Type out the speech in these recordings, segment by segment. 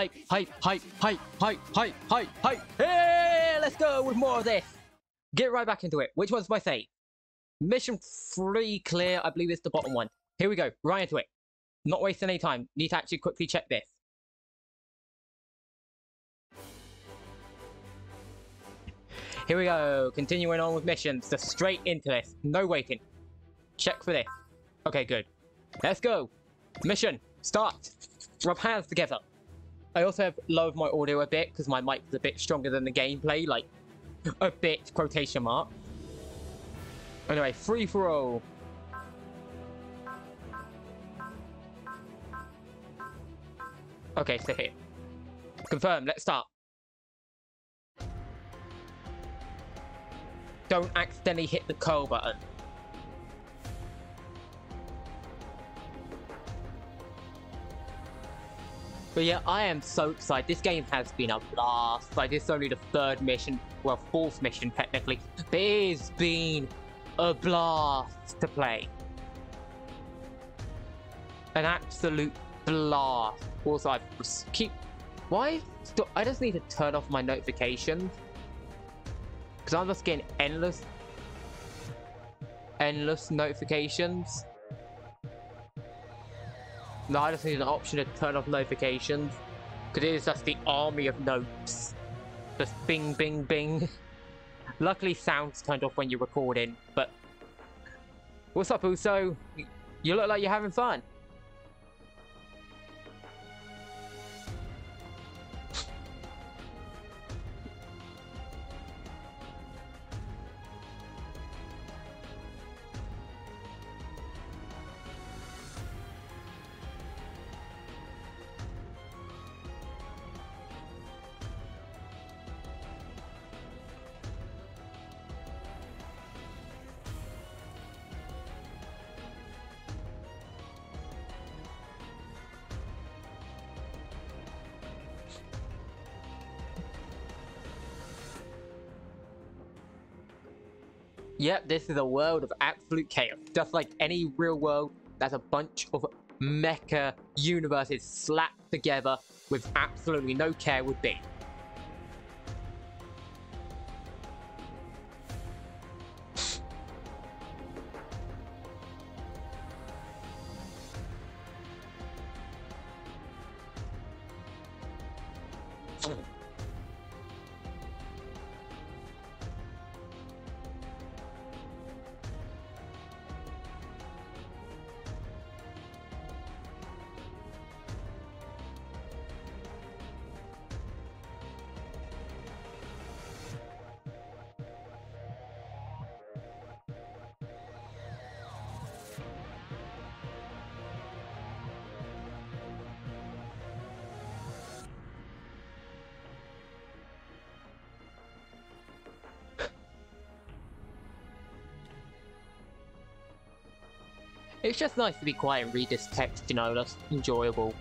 hype, hype, hype, hype, hype, hype, hype, hype. Hey, let's go with more of this. Get right back into it. Which one's my fate? Mission three clear. I believe it's the bottom one. Here we go. Right into it. Not wasting any time. Need to actually quickly check this. Here we go. Continuing on with missions. Just straight into this. No waiting. Check for this. Okay, good. Let's go. Mission. Start. Rub hands together. I also have lowered my audio a bit because my mic is a bit stronger than the gameplay. Like, a bit, quotation mark. Anyway, free for all. Okay, so here. Confirm, let's start. Don't accidentally hit the curl button. But yeah, I am so excited. This game has been a blast. Like, this is only the third mission, well, fourth mission technically. But it's been a blast to play. An absolute blast. Also, I keep... Why? I just need to turn off my notifications. Because I'm just getting endless... Endless notifications. No, I just need an option to turn off notifications. Because it is just the army of notes. Just bing, bing, bing. Luckily, sound's turned off when you're recording, but... What's up, Uso? You look like you're having fun. Yep, this is a world of absolute chaos. Just like any real world, that's a bunch of mecha universes slapped together with absolutely no care would be. Just nice to be quiet and read this text, you know, that's enjoyable.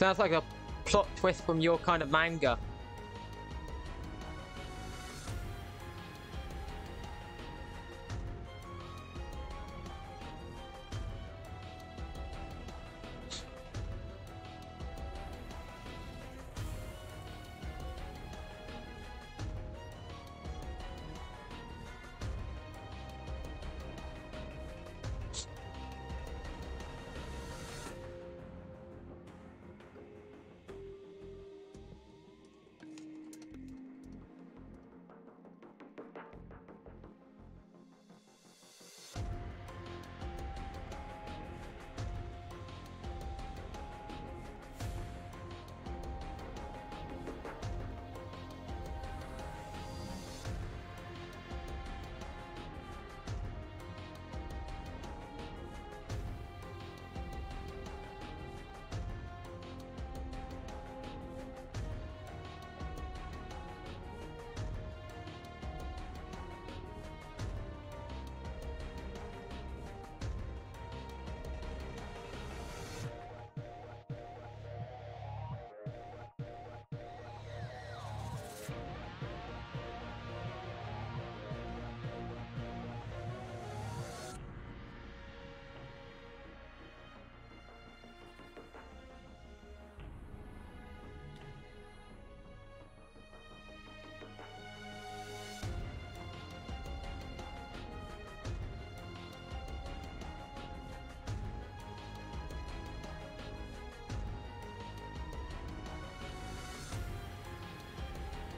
Sounds like a plot twist from your kind of manga.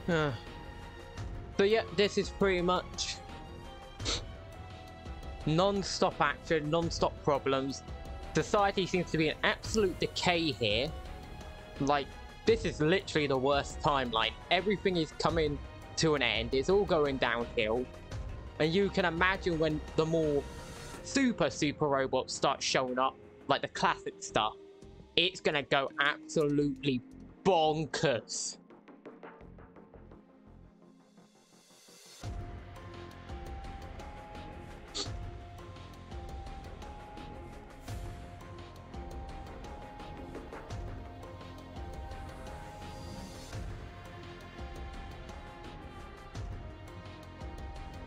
Uh, so yeah, this is pretty much non-stop action, non-stop problems. Society seems to be in absolute decay here. Like, this is literally the worst timeline. Everything is coming to an end. It's all going downhill. And you can imagine when the more super, super robots start showing up, like the classic stuff, it's gonna go absolutely bonkers.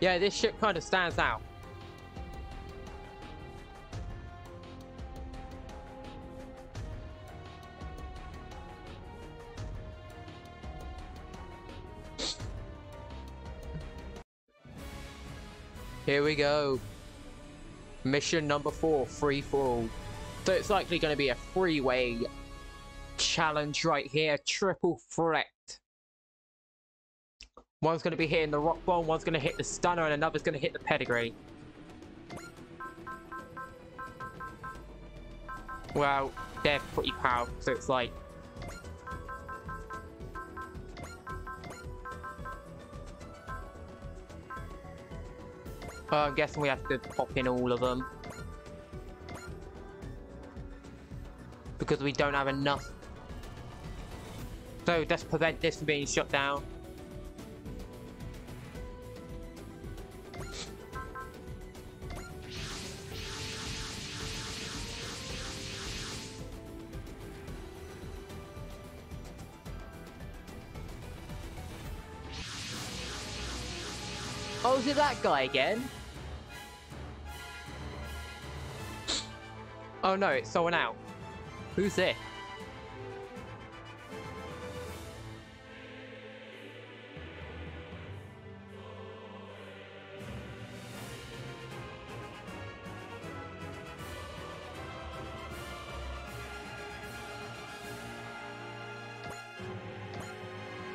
Yeah, this ship kind of stands out. Here we go. Mission number four, free for all. So it's likely going to be a freeway challenge right here, triple threat. One's going to be hitting the rock bomb, one's going to hit the stunner, and another's going to hit the pedigree. Well, they're pretty powerful, so it's like... I'm guessing we have to pop in all of them. Because we don't have enough. So, just prevent this from being shut down. Is it that guy again? Oh no, it's someone out. Who's this?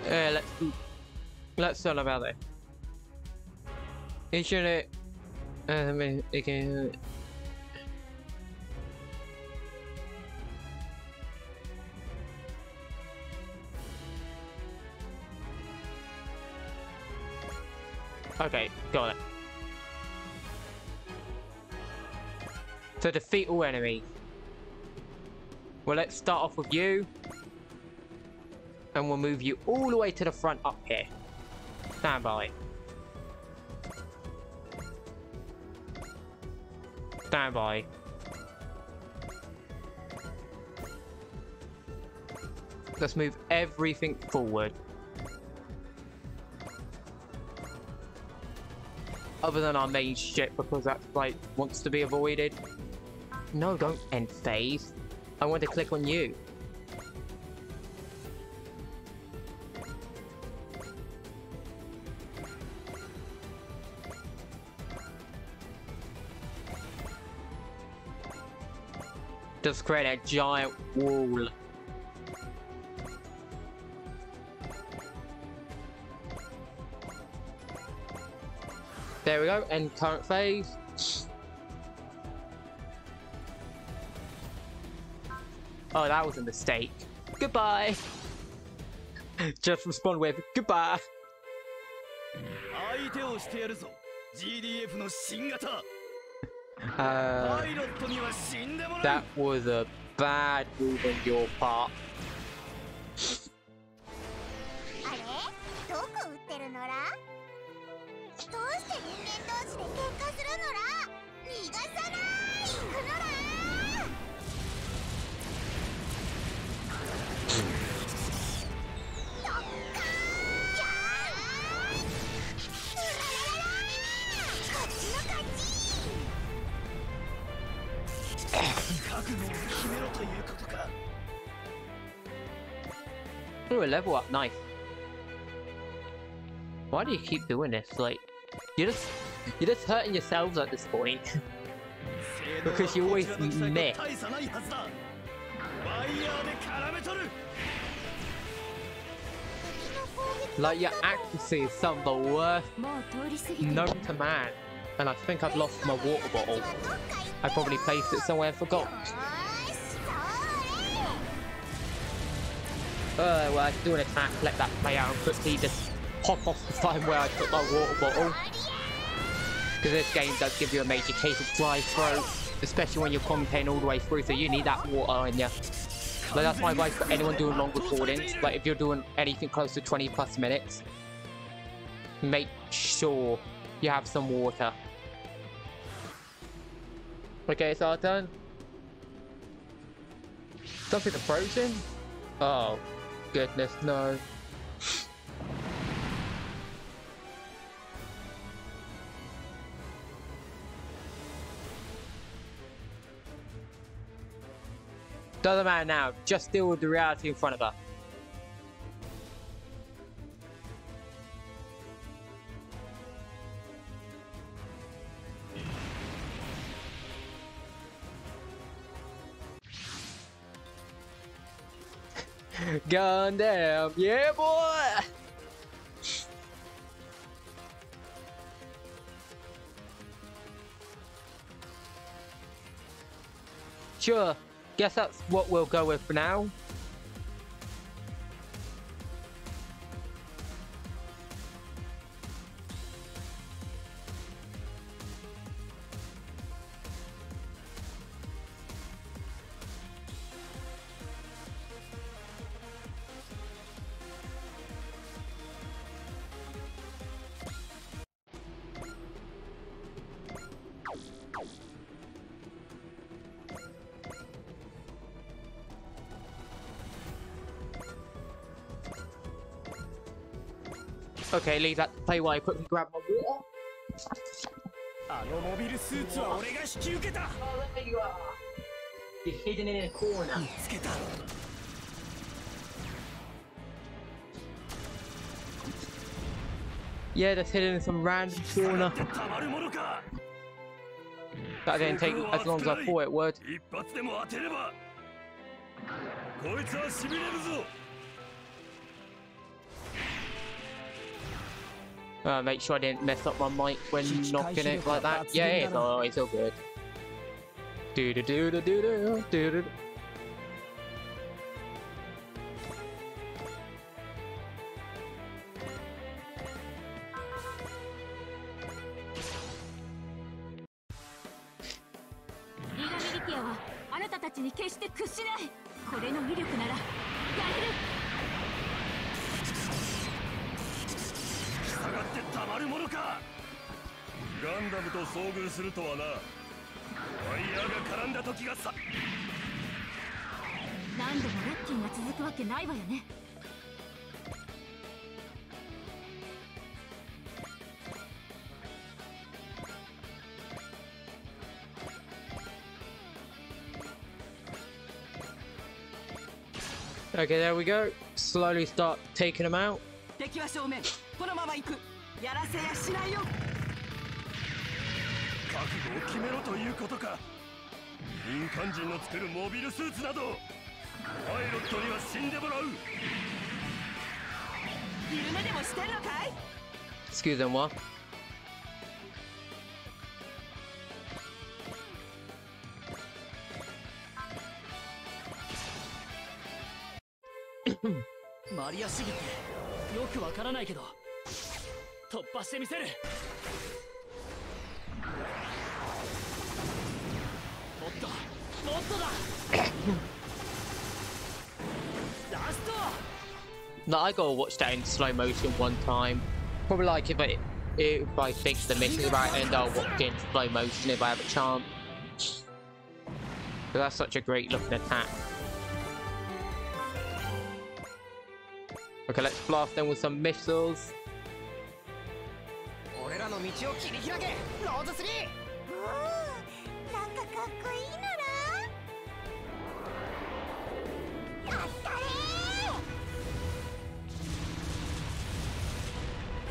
Uh, let's let's learn about it. Internet um, again. Okay, got it. To defeat all enemies. Well, let's start off with you. And we'll move you all the way to the front up here. Stand by. Stand by. Let's move everything forward. Other than our main ship, because that's like wants to be avoided. No, don't end phase. I want to click on you. Just create a giant wall. There we go, end current phase. Oh, that was a mistake. Goodbye. Just respond with goodbye. Uh, that was a bad move on your part. level up, nice. Why do you keep doing this? Like, you're just, you're just hurting yourselves at this point. because you always miss. Like, your accuracy is some of the worst known to man. And I think I've lost my water bottle. I probably placed it somewhere and forgot. Uh, well, I do an attack, let that play out, and quickly just pop off the time where I put my water bottle. Because this game does give you a major case of dry throat, especially when you're commentating all the way through, so you need that water in you. Like, that's my advice for anyone doing long recordings. Like, if you're doing anything close to 20 plus minutes, make sure you have some water. Okay, it's our turn. Something frozen? Oh, goodness, no. Doesn't matter now, just deal with the reality in front of her. Gundam, yeah boy! Sure, guess that's what we'll go with for now. Okay, leave that play while I quickly grab my water. Oh, there you are. You're hidden in a corner. Yeah, that's hidden in some random corner. That didn't take as long as I thought it would. Uh, make sure I didn't mess up my mic when knocking it like that. Yeah, it's all, it's all good. Do do do do do do do do.! 遭遇するとはな。ワイヤーが絡んだ時がさ。何度もロッキーが続くわけないわよね。Okay, there we go. Slowly start taking them out. 敵は正面。このまま行く。やらせやしないよ覚悟を決めろということか。民間人の作るモビルスーツなどパイロットには死んでもらう。夢でもしてんのかい？Excuse them, what? マリア主義ってよくわからないけど突破してみせる No, I gotta watch that in slow motion one time. Probably like if I if I think the mission's right and I'll watch in slow motion if I have a chance. But that's such a great looking attack. Okay, let's blast them with some missiles.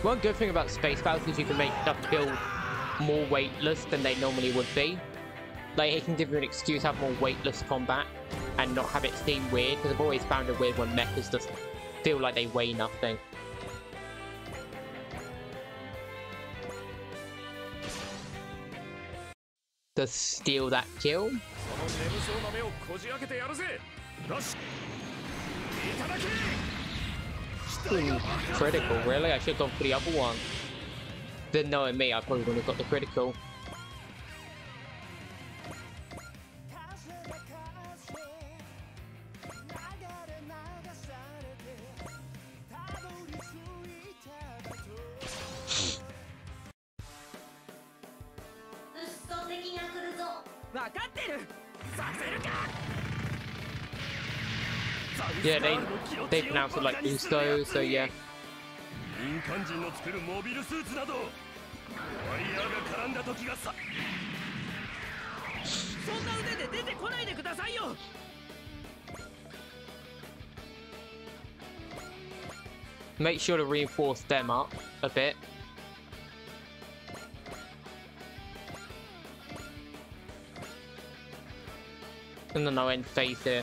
One good thing about space battles is you can make stuff feel more weightless than they normally would be. Like, it can give you an excuse to have more weightless combat and not have it seem weird, because I've always found it weird when mechas just feel like they weigh nothing. to steal that kill fucking critical, really? I should have gone for the other one. Then knowing me, I probably wouldn't have got the critical. Yeah, they they pronounce it like Usto, so yeah. Make sure to reinforce them up a bit. And then I'll end phase here.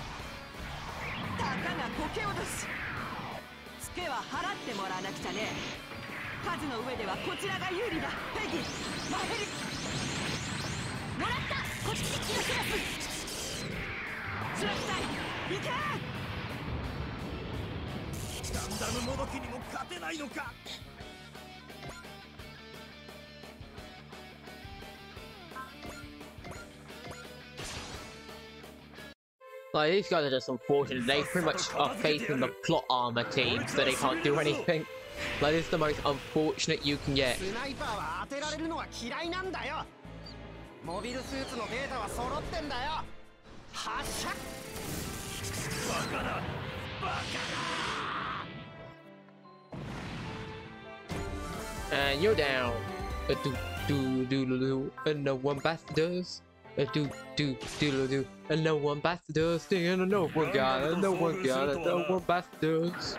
かがこけ落としツケは払ってもらわなくちゃね。数の上ではこちらが有利だ。ペギマヘリもらった。こっちに気をつけスラッタイ行け。ガンダムもどきにも勝てないのか。These guys are just unfortunate. They pretty much are facing the plot armor team, so they can't do anything. Like, this is the most unfortunate you can get. And you're down. Do do do do, do. and no one. Eh, a do do do do and no one bastards and no one got it no one got it no one bastards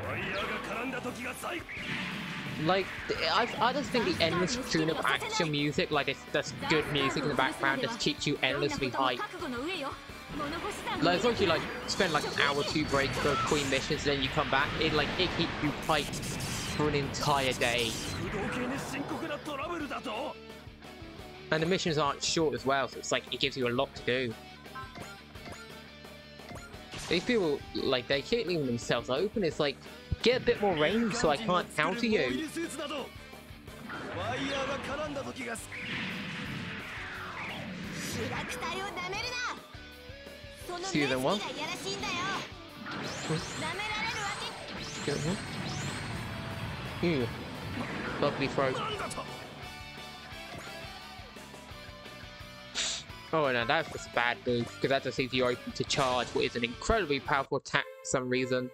like I, I just think the endless tune of action music like it's just good music in the background just keeps you endlessly hype like as long as you like spend like an hour or two break for queen missions then you come back it like it keeps you hyped for an entire day. And the missions aren't short as well, so it's like, it gives you a lot to do. These people, like, they keep keeping themselves open. It's like, get a bit more range so I can't counter you. See the one? Mm. Lovely throw. Oh no, that's just a bad move because that just leaves you open to charge what is an incredibly powerful attack for some reason.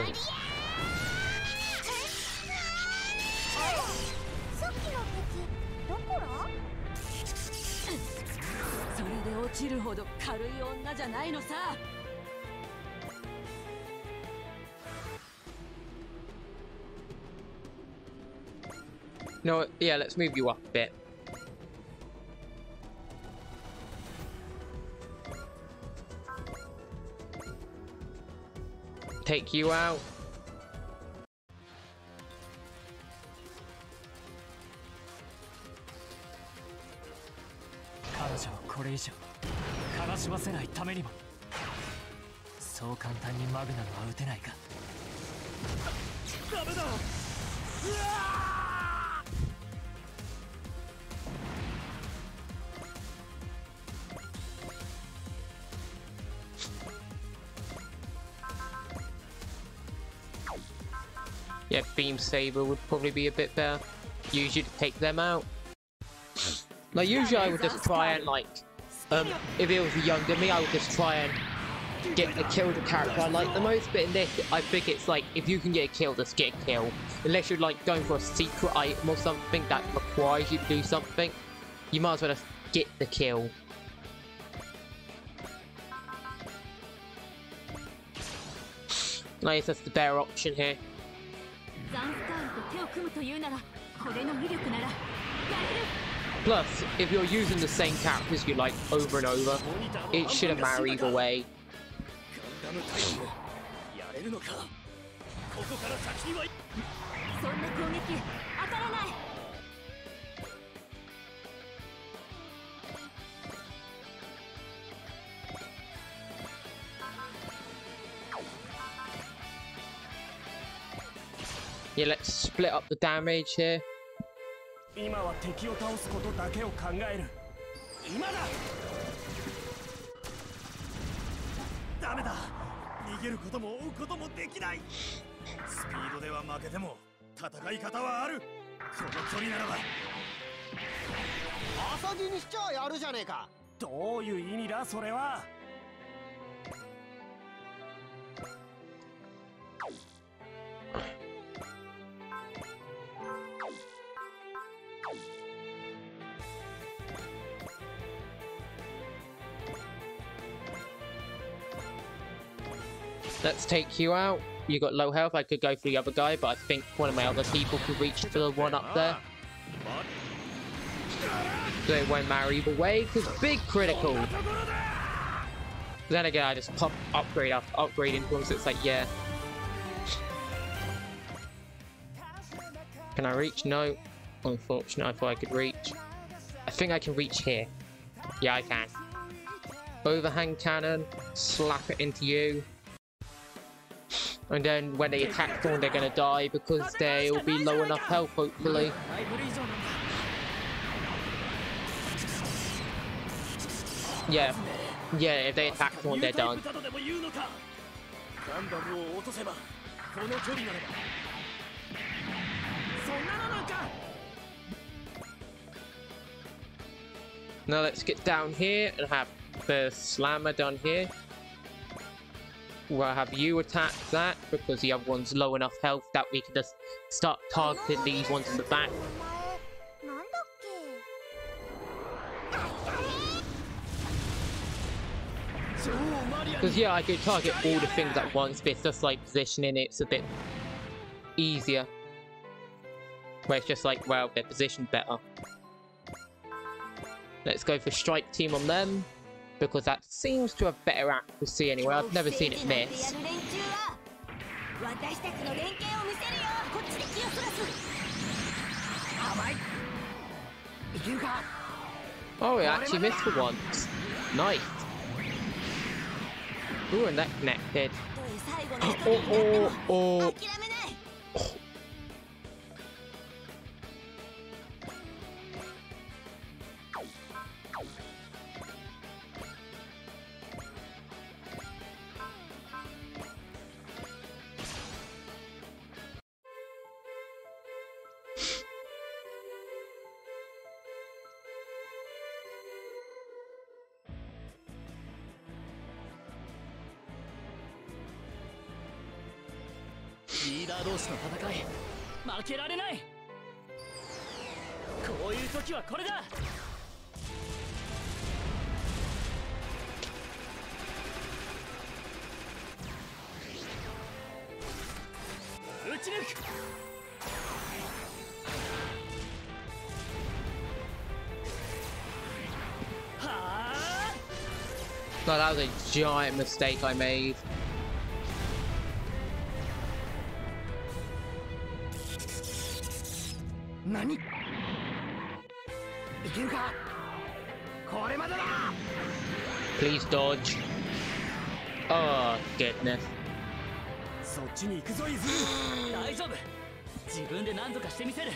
ありゃーさっきの敵どこらそれで落ちるほど軽い女じゃないのさ No, yeah, let's move you up a bit. Take you out. 彼女をこれ以上悲しませないためにもそう簡単にマグナムは撃てないかダメだうわ Yeah, Beam Saber would probably be a bit better. Usually to take them out. Like usually I would just try and like, um, if it was younger me, I would just try and get a kill the character I like the most. But in this, I think it's like if you can get a kill, just get a kill. Unless you're like going for a secret item or something that requires you to do something, you might as well just get the kill. Like just the better option here. Plus, if you're using the same characters you like over and over, it shouldn't matter either way. Yeah, let's split up the damage here. 今は敵を倒すことだけを考える。今だ。ダメだ。逃げることも追うこともできない。スピードでは負けても戦い方はある。この距離ならば。にしちゃやるじゃねえか。どういう意味だそれは Let's take you out. You got low health. I could go for the other guy, but I think one of my other people could reach for the one up there. So it won't matter either way, because big critical. Then again, I just pop upgrade after upgrade into him, so it's like, yeah. Can I reach? No unfortunate. I thought I could reach. I think I can reach here. Yeah, I can. Overhang cannon, slap it into you. And then when they attack Thorn, they're gonna die because they'll be low enough health, hopefully. Yeah. Yeah, if they attack Thorn, they're done. Now let's get down here and have the slammer down here. We'll have you attack that because the other one's low enough health that we can just start targeting these ones in the back. Because yeah, I could target all the things at once, but it's just like positioning it's a bit easier. Where it's just like, well, they're positioned better. Let's go for strike team on them because that seems to have better accuracy anyway. I've never seen it miss. Oh, it actually missed for once. Nice. Ooh, and that connected. oh, oh, oh. oh. リーダー同士の戦い負けられない。こういう時はこれだ。撃ち抜く。はあ？No, that was a giant mistake I made. ちに行くぞイズ 大丈夫。自分で何とかしてみせる。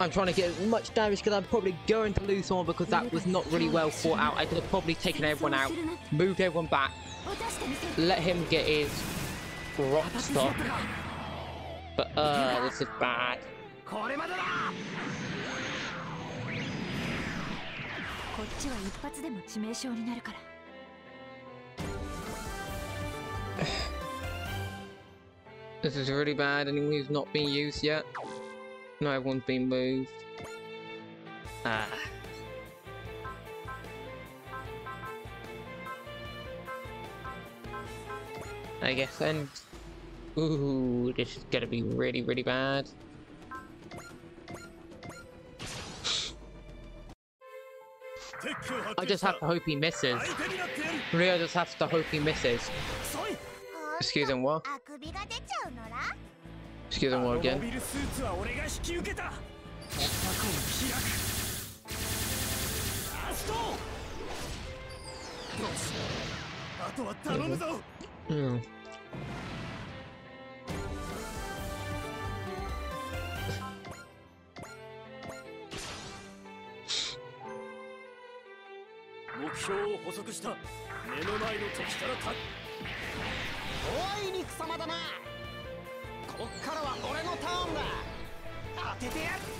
I'm trying to get as much damage because I'm probably going to lose someone because that was not really well thought out. I could have probably taken everyone out, moved everyone back, let him get his rock stop. But uh, this is bad. this is really bad. Anyone who's not been used yet. No, everyone's been moved. Ah. I guess then. Ooh, this is gonna be really, really bad. I just have to hope he misses. Rio just has to hope he misses. Excuse him, what? Excuse あ him, の what モ again? ビ こっからは俺のターンだ当ててやる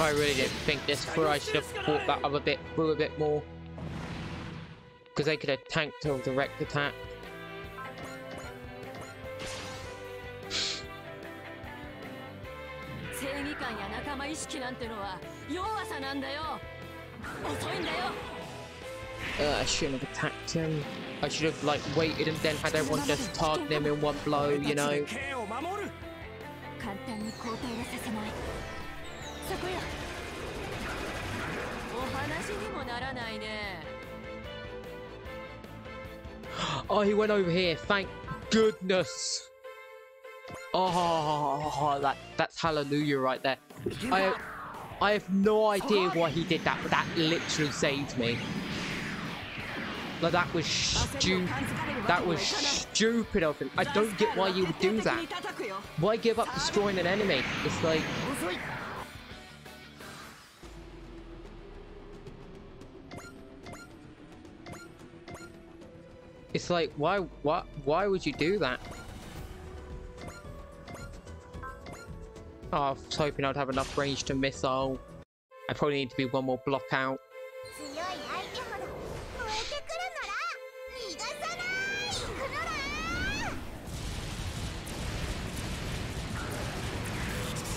I really didn't think this through. I should have thought that other bit through a bit more. Because they could have tanked a direct attack. Uh, I shouldn't have attacked him. I should have like waited and then had everyone just target him in one blow, you know. Oh, he went over here. Thank goodness. Oh, that that's hallelujah right there. I I have no idea why he did that, but that literally saved me. Like that was stupid. That was stupid of him. I don't get why you would do that. Why give up destroying an enemy? It's like It's like why why why would you do that? Oh, I was hoping I'd have enough range to missile. I probably need to be one more block out.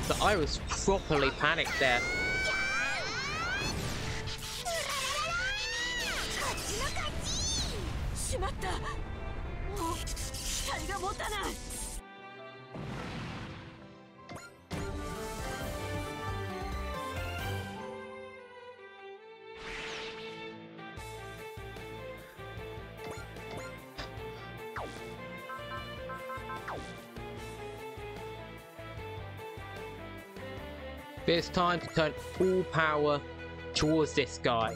But I was properly panicked there. It's time to turn all power towards this guy.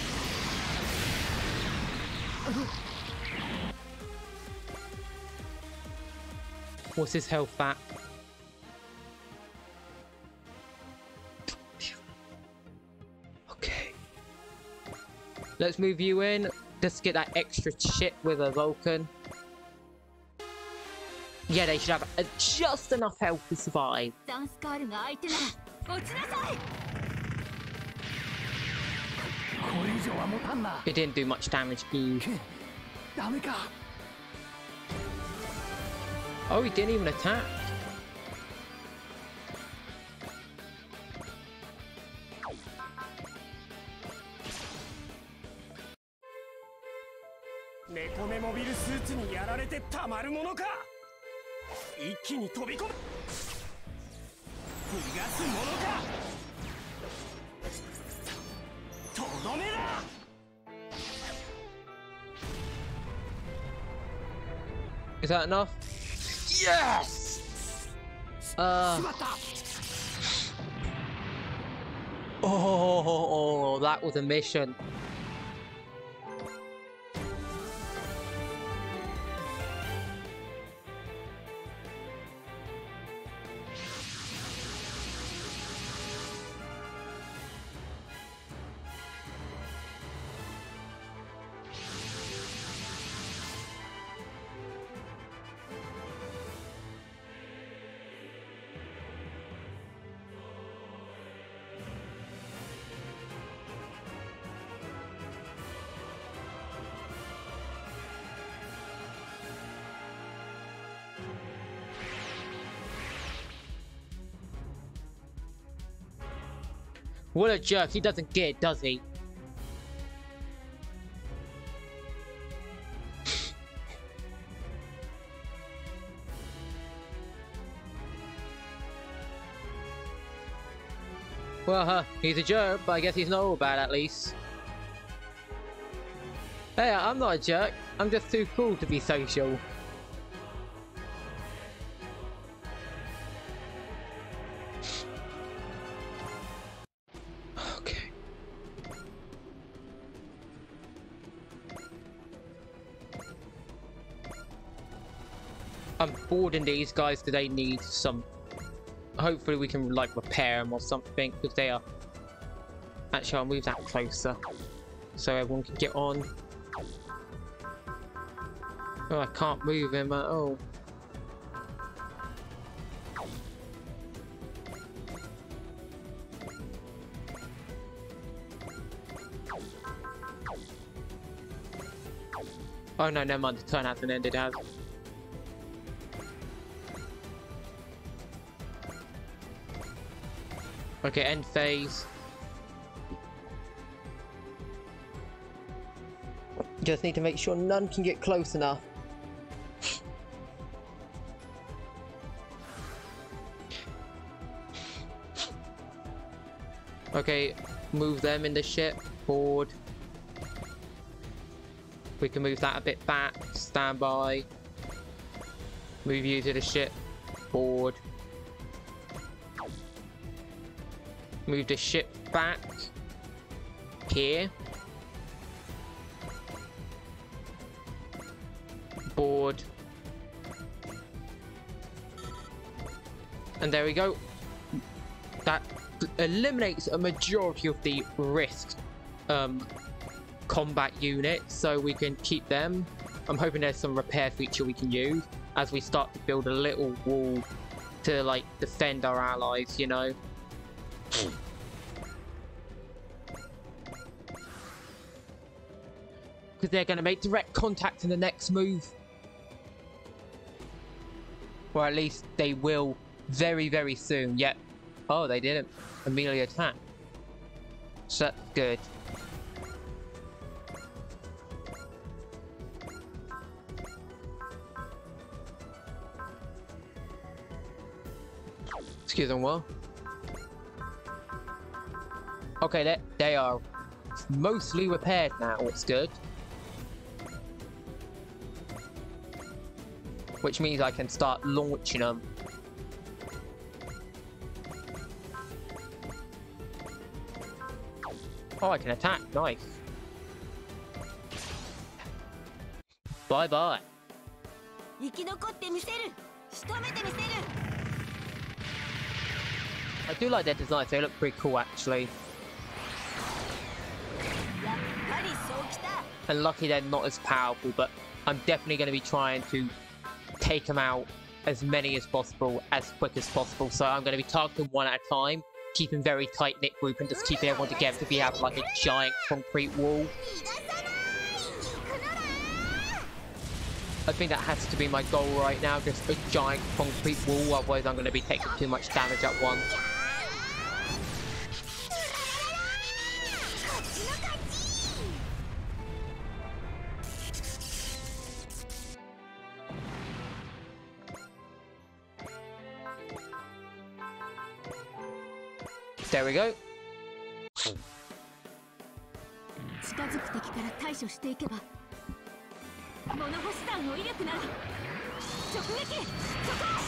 What's his health at? Okay. Let's move you in. Just get that extra chip with a Vulcan. Yeah, they should have uh, just enough health to survive. It didn't do much damage, Eve. Oh, he didn't even attack. Is that enough? Yes! Uh. Oh, that was a mission. What a jerk. He doesn't get it, does he? well, huh, he's a jerk, but I guess he's not all bad at least. Hey, I'm not a jerk. I'm just too cool to be social. I'm boarding these guys because they need some. Hopefully, we can like repair them or something because they are. Actually, I'll move that closer so everyone can get on. Oh, I can't move him at all. Oh no, never mind. The turn hasn't ended as. Okay, end phase. Just need to make sure none can get close enough. Okay, move them in the ship. Board. We can move that a bit back. Stand by. Move you to the ship. Board. Move the ship back. Here. Board. And there we go. That eliminates a majority of the risk um, combat units, so we can keep them. I'm hoping there's some repair feature we can use as we start to build a little wall to like defend our allies, you know. they're going to make direct contact in the next move. Or at least they will very, very soon. Yet, oh, they didn't immediately attack. So that's good. Excuse me, well. Okay, they, they are mostly repaired now, it's good. which means I can start launching them. Oh, I can attack. Nice. Bye-bye. I do like their designs. They look pretty cool, actually. And lucky they're not as powerful, but I'm definitely going to be trying to take them out as many as possible, as quick as possible. So I'm going to be targeting one at a time, keeping very tight-knit group and just keeping everyone together to be have like a giant concrete wall. I think that has to be my goal right now, just a giant concrete wall, otherwise I'm going to be taking too much damage at once. There we go. 近づく敵から対処していけば物干し団の威力なら直撃そこ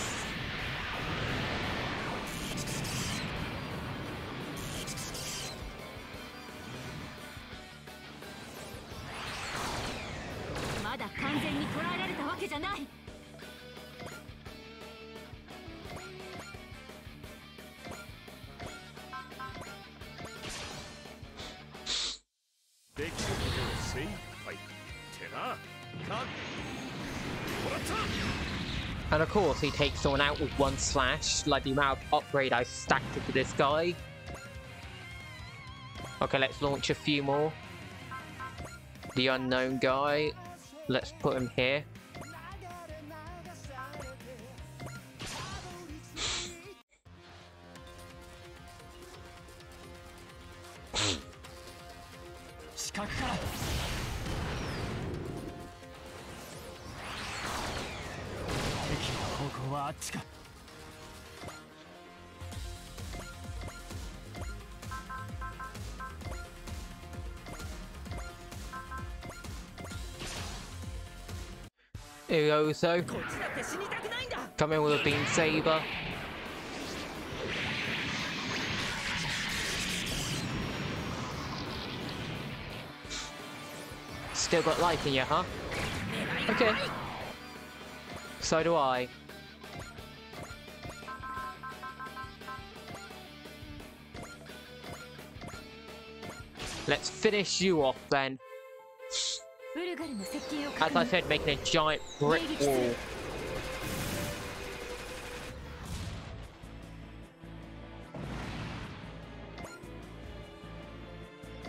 course, he takes someone out with one slash, like the amount of upgrade I stacked into this guy. Okay, let's launch a few more. The unknown guy. Let's put him here. Here we go. So, Come in with a beam saber. Still got life in you, huh? Okay. So do I. Let's finish you off then. As I said, making a giant brick wall.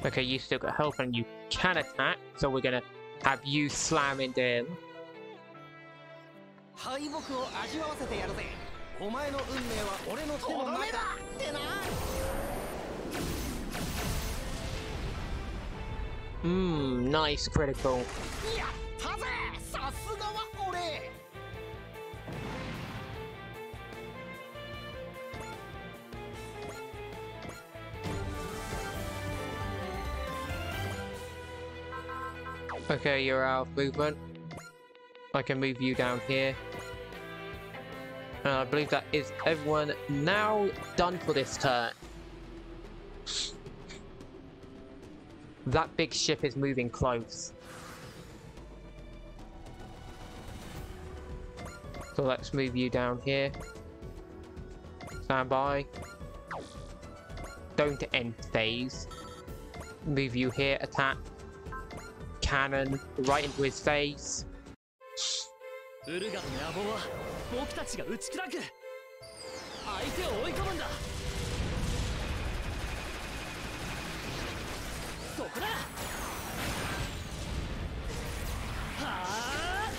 Okay, you still got health and you can attack, so we're gonna have you slam into him. Mmm, nice critical. Okay, you're out of movement. I can move you down here. And I believe that is everyone now done for this turn. That big ship is moving close. So let's move you down here. Stand by. Don't end phase. Move you here, attack. Cannon right into his face. こだはあ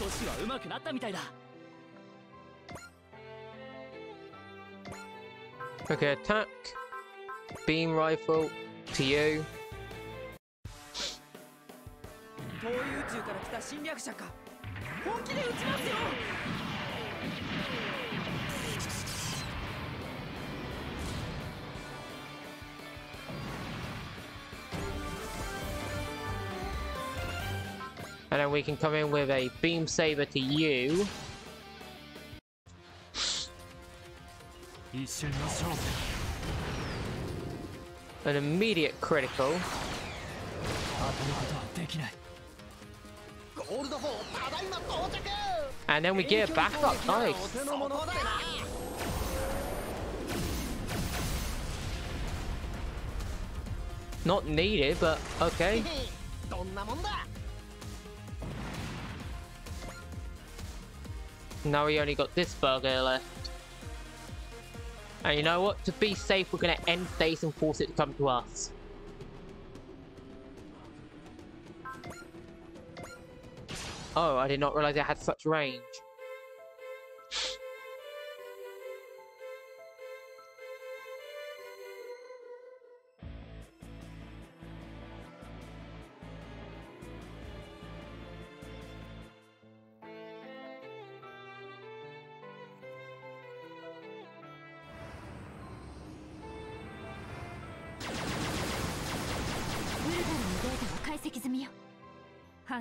少しは上手くなったみたいだ Okay, attack. Beam rifle to you. 侵略者か 本気で撃ちますよ And then we can come in with a beam saber to you. 一瞬の勝負 An immediate critical. And then we get back up. Nice. Not needed, but okay. Now we only got this burger left. And you know what? To be safe, we're going to end phase and force it to come to us. Oh, I did not realize it had such range.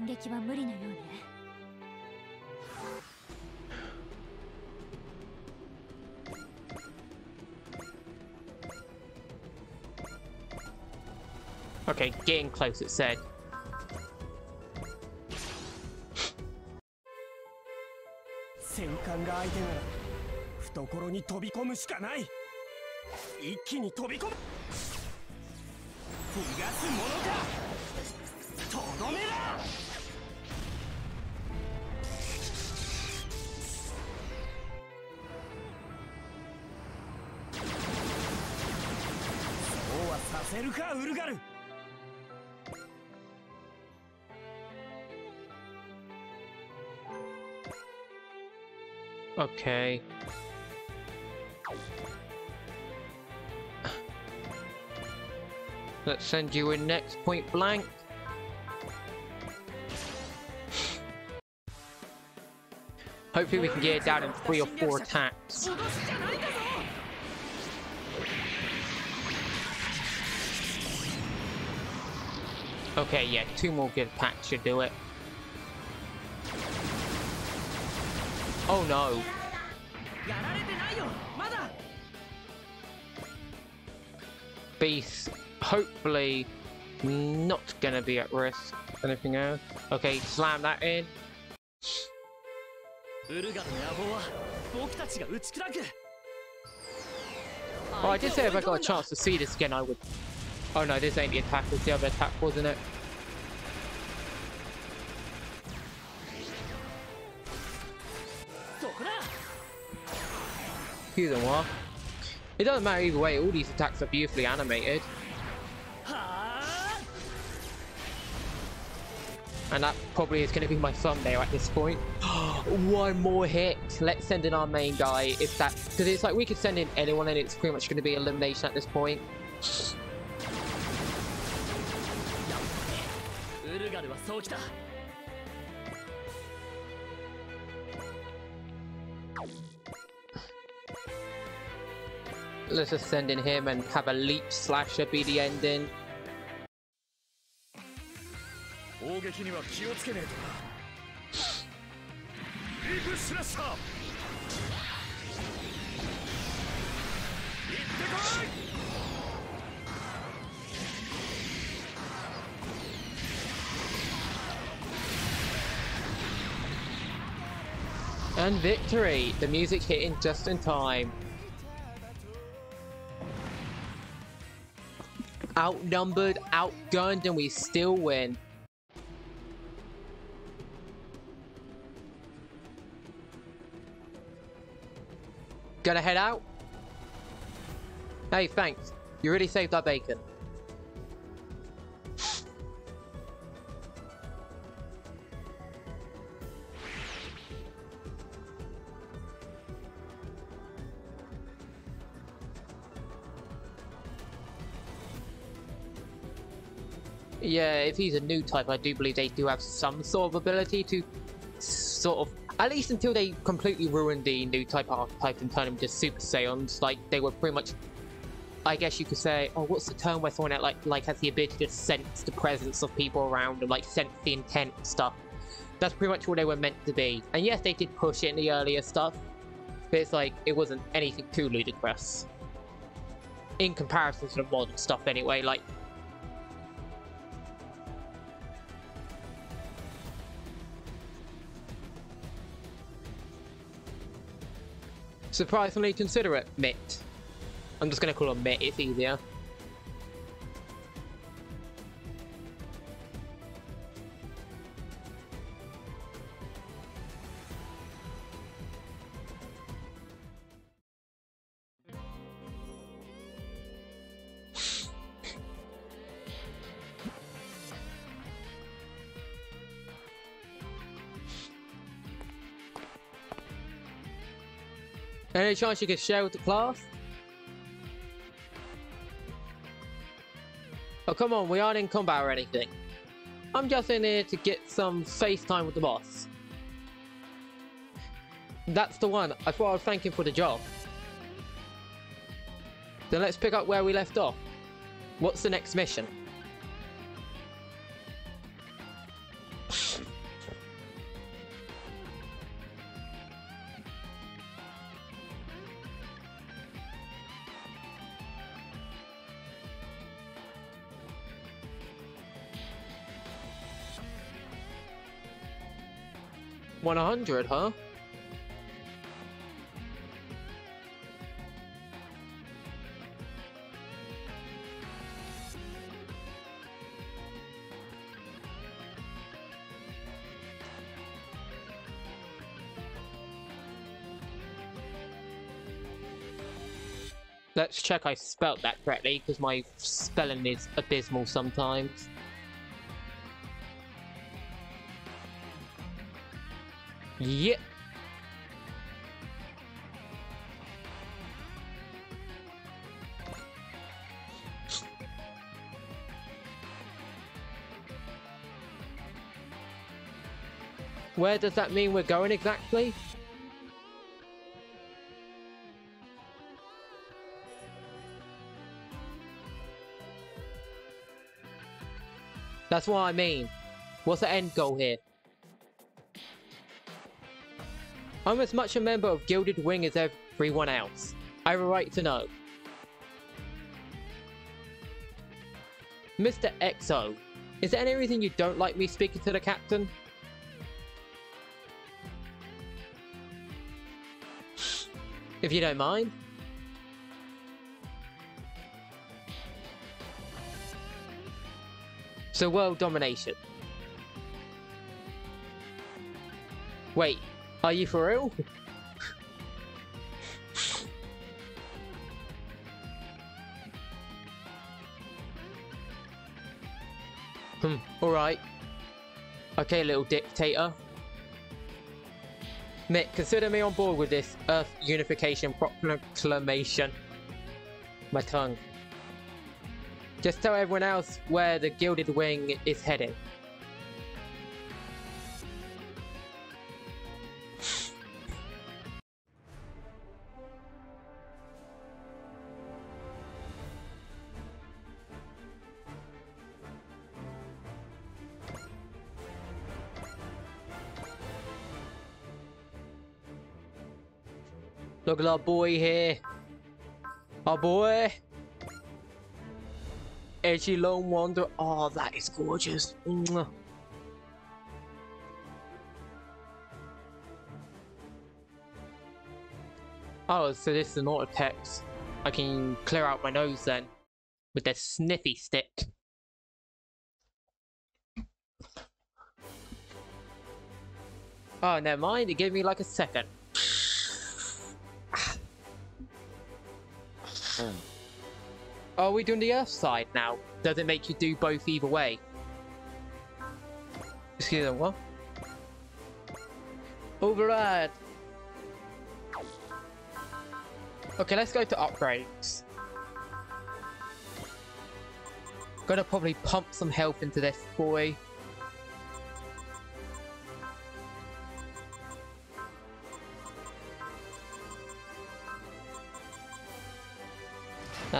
反撃は無理なようね。Okay, getting close, it said. 戦艦が相手なら懐に飛び込むしかない。一気に飛び込む。逃がすものか。とどめだ はさせるかウルガル Okay. Let's send you in next point blank. Hopefully we can get it down in three or four attacks. Okay, yeah, two more good packs should do it. Oh no. Beast, hopefully not gonna be at risk. Anything else? Okay, slam that in. Oh, I did say if I got a chance to see this again, I would. Oh no, this ain't the attack, it's the other attack, wasn't it? Excuse me, what? It doesn't matter either way, all these attacks are beautifully animated. And that probably is going to be my thumbnail at this point. One more hit. Let's send in our main guy. If that, because it's like we could send in anyone, and it's pretty much going to be elimination at this point. Let's just send in him and have a leap slasher be the ending. And victory! The music hitting just in time. Outnumbered, outgunned, and we still win. Gonna head out? Hey, thanks. You really saved our bacon. Yeah, uh, if he's a new type, I do believe they do have some sort of ability to sort of, at least until they completely ruined the new type archetype and turned him into Super Saiyans. Like they were pretty much, I guess you could say, oh, what's the term where someone that like like has the ability to sense the presence of people around and like sense the intent and stuff. That's pretty much what they were meant to be. And yes, they did push it in the earlier stuff, but it's like it wasn't anything too ludicrous in comparison to the modern stuff anyway. Like Surprisingly considerate, Mitt. I'm just gonna call him Mitt, it's easier. Any chance you could share with the class? Oh, come on, we aren't in combat or anything. I'm just in here to get some face time with the boss. That's the one. I thought I was thanking for the job. Then let's pick up where we left off. What's the next mission? Hundred, huh? Let's check I spelt that correctly, because my spelling is abysmal sometimes. Yep. Where does that mean we're going exactly? That's what I mean. What's the end goal here? I'm as much a member of Gilded Wing as everyone else. I have a right to know. Mr. XO, is there any reason you don't like me speaking to the captain? If you don't mind. So world domination. Wait, are you for real? hmm, alright. Okay, little dictator. Mick, consider me on board with this Earth Unification Proclamation. My tongue. Just tell everyone else where the Gilded Wing is headed. Look at our boy here. Our boy. Edgy Lone Wanderer. Oh, that is gorgeous. Mwah. Oh, so this is an auto text. I can clear out my nose then with the sniffy stick. Oh, never mind. It gave me like a second. Are we doing the Earth side now? Does it make you do both either way? Excuse me, what? Override! Okay, let's go to upgrades. Gonna probably pump some health into this boy.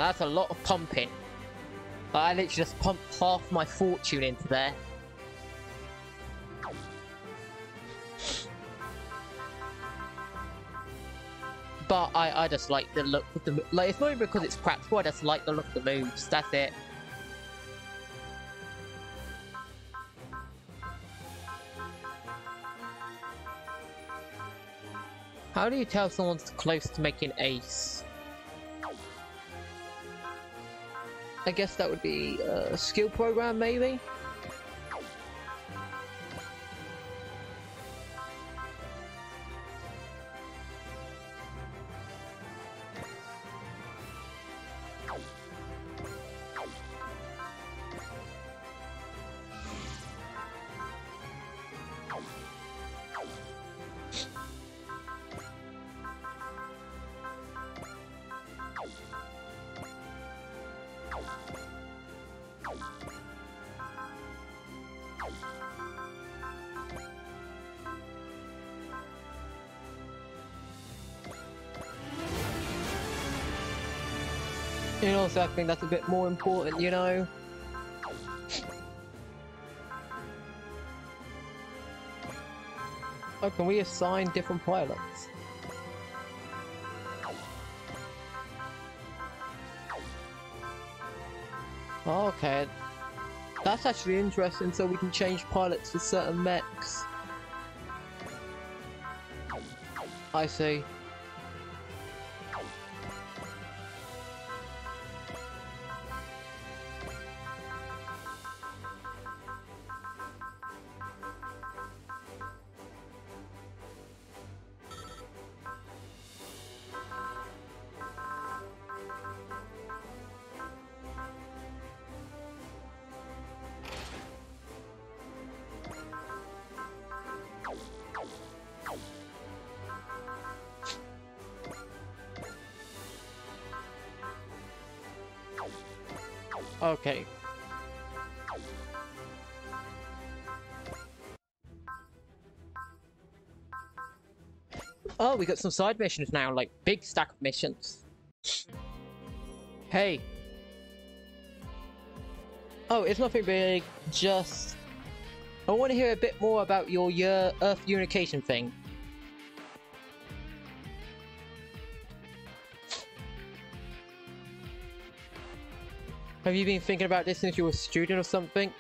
Now that's a lot of pumping. I literally just pumped half my fortune into there. But I, I just like the look of the like. It's not even because it's practical. I just like the look of the moves. That's it. How do you tell someone's close to making ace? I guess that would be a skill program, maybe? Also, I think that's a bit more important, you know? Oh, can we assign different pilots? Oh, okay. That's actually interesting, so we can change pilots for certain mechs. I see. We got some side missions now, like big stack of missions. Hey. Oh, it's nothing big, just... I want to hear a bit more about your year Earth unification thing. Have you been thinking about this since you were a student or something?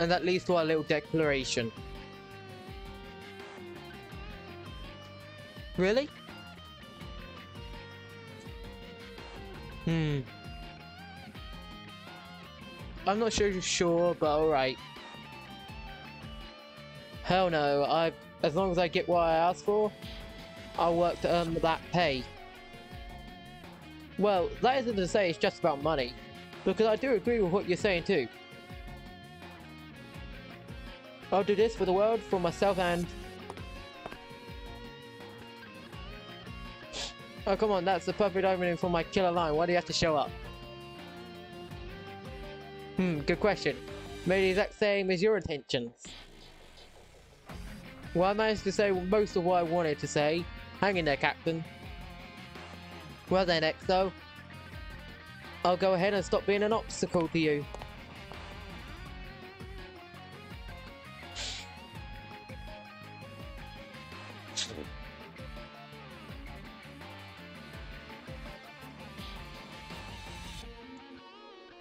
And that leads to our little declaration. Really? Hmm. I'm not sure, sure, but alright. Hell no, I as long as I get what I ask for, I'll work to earn that pay. Well, that isn't to say it's just about money, because I do agree with what you're saying too. I'll do this for the world, for myself and... Oh come on, that's the perfect opening for my killer line, why do you have to show up? Hmm, good question. Maybe the exact same as your intentions. Well, I managed to say most of what I wanted to say. Hang in there, Captain. Well then, Exo. I'll go ahead and stop being an obstacle to you.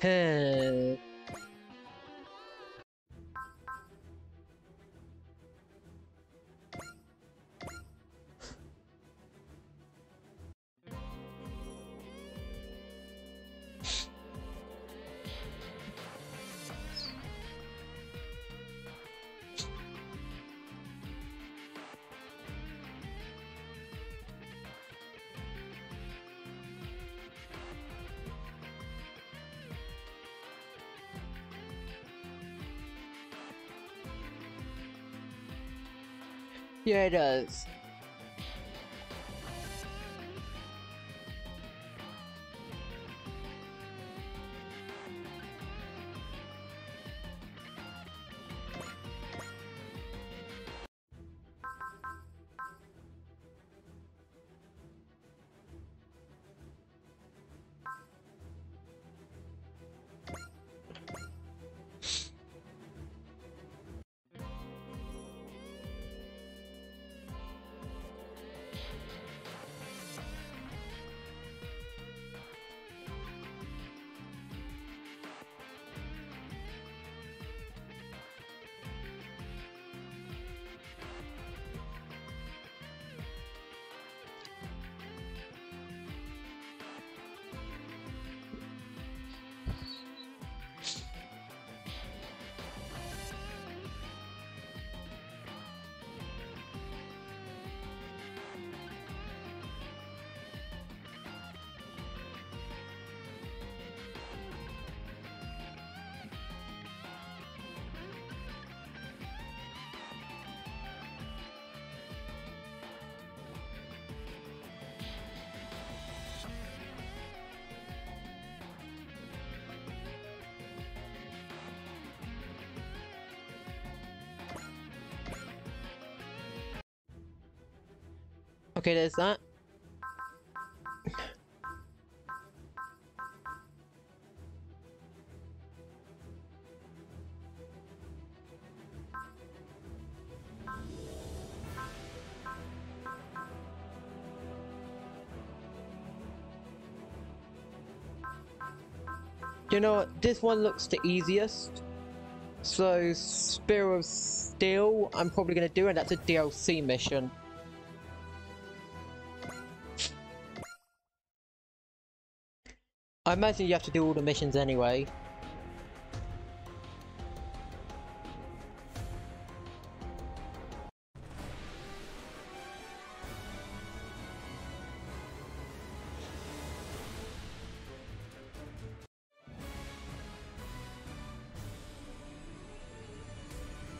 せえ。Yeah, Okay, there's that. You know what? This one looks the easiest. So, Spear of Steel, I'm probably gonna do, and that's a DLC mission. I imagine you have to do all the missions anyway.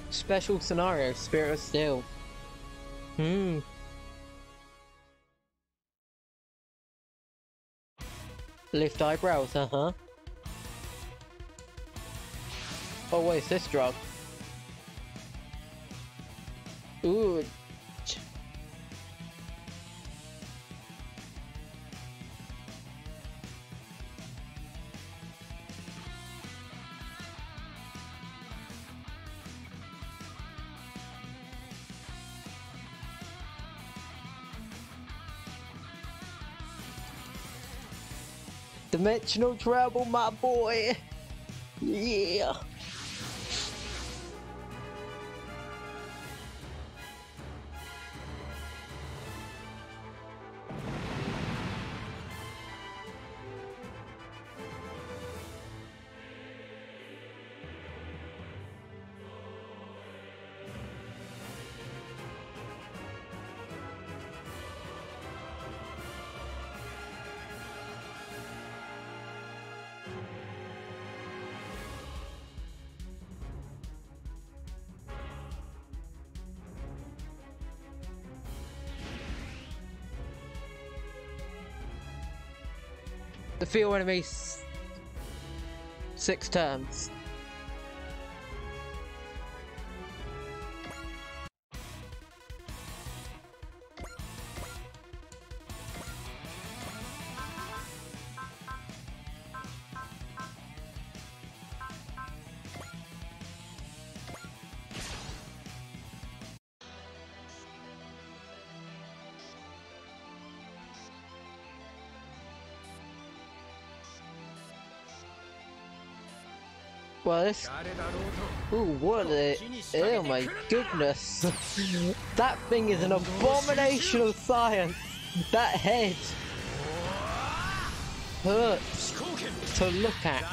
Special scenario, Spirit of Steel. Hmm. Lift eyebrows, uh-huh. Oh, what is this drug? Ooh. Dimensional travel, my boy. Yeah. The field enemy six turns. This. Ooh, what a. Oh my goodness. that thing is an abomination of science. That head hurts to look at.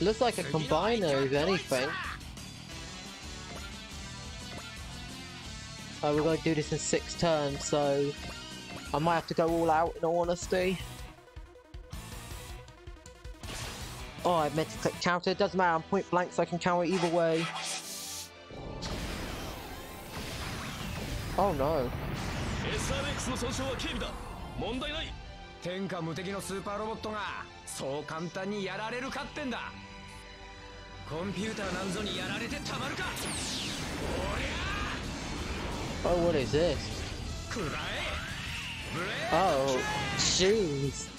Looks like a combiner, if anything. Uh, we're going to do this in six turns, so I might have to go all out in all honesty. Oh, I meant to click counter. It doesn't matter, I'm point blank, so I can counter either way. Oh no. SRX の損傷は軽微だ問題ない天下無敵のスーパーロボットがそう簡単にやられるかってんだ コンピューターなんぞにやられてたまるかおりゃ Oh, what is this? Oh, shoes.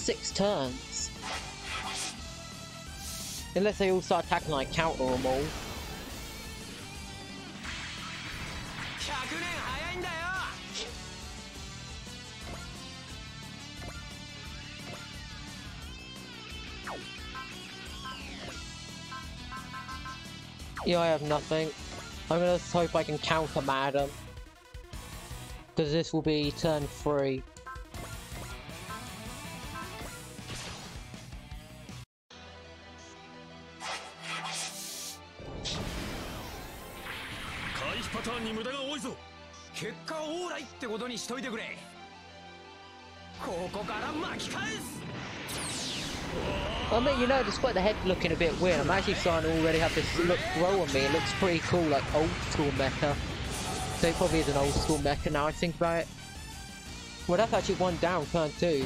six turns. Unless they all start attacking like counter them all. Yeah, I have nothing. I'm gonna hope I can counter Madam. Because this will be turn 3. ことにしといてくれここから巻き返す I mean, you know, despite the head looking a bit weird, I'm actually starting to already have this look grow on me. It looks pretty cool, like old school mecha. So it probably is an old school mecha now I think about it. Well, that's actually one down, turn two.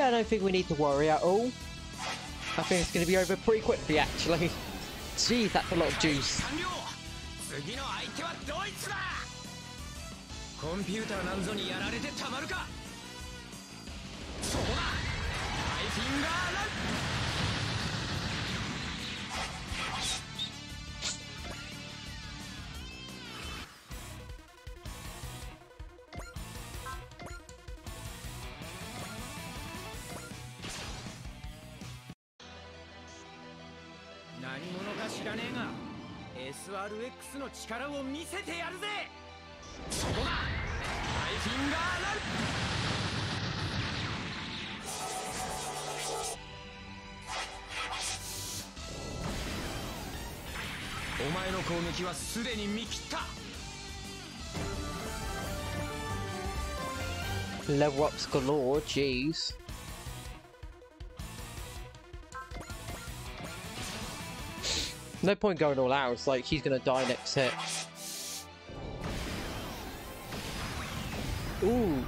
I don't think we need to worry at all. I think it's going to be over pretty quickly, actually. Jeez, that's a lot of juice. 完了次の相手はドイツだコンピューターなんぞにやられてたまるかそこだハイフィンガーラン SRX の力を見せてやるぜ。そこだ。ハイフィンガーランお前の攻撃はすでに見切った。Level ups galore, jeez. No point going all out, it's like he's gonna die next hit. Ooh,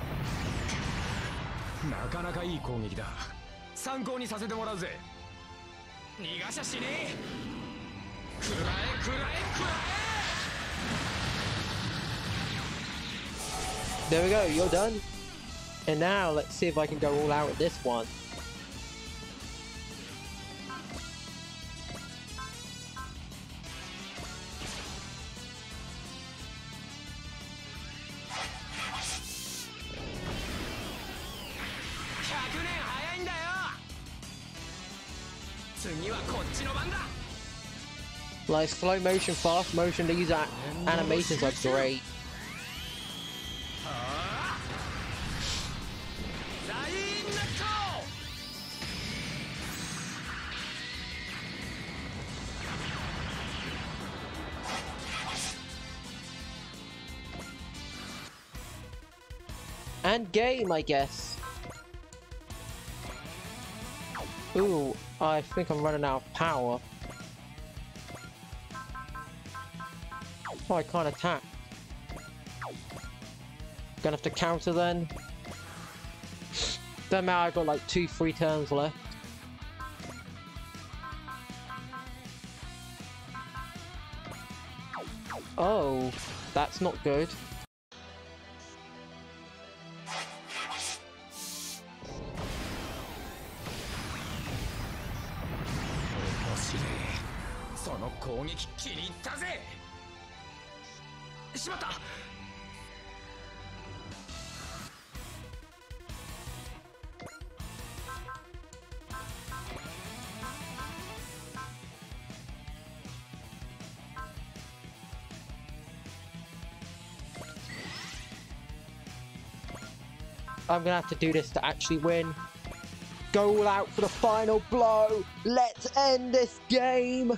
なかなかいい攻撃だ参考にさせてもらうぜ逃がしゃしねえ食らえ食らえ食ら there we go, you're done. And now let's see if I can go all out with this one. Like slow motion, fast motion, these animations are great. And game, I guess. Ooh, I think I'm running out of power. Oh, I can't attack. Gonna have to counter then. Don't matter, I've got like two, three turns left. Oh, that's not good. I'm gonna have to do this to actually win. Go all out for the final blow. Let's end this game.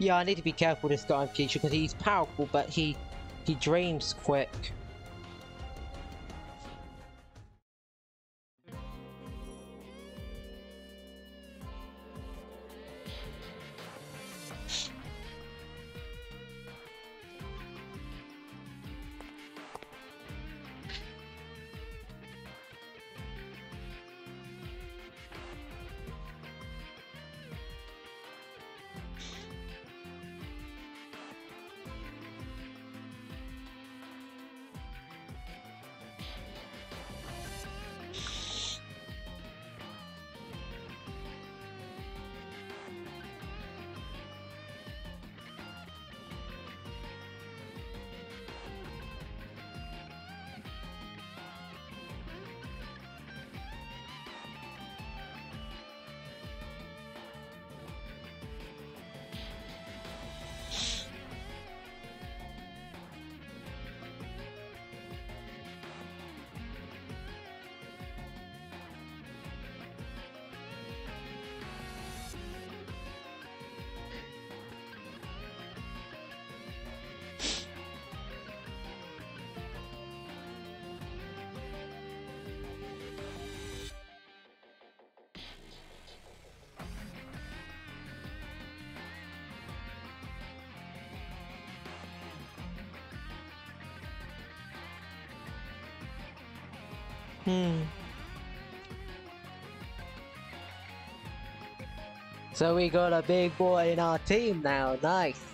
Yeah, I need to be careful with this guy in future because he's powerful, but he he drains quick. Hmm. So we got a big boy in our team now, nice.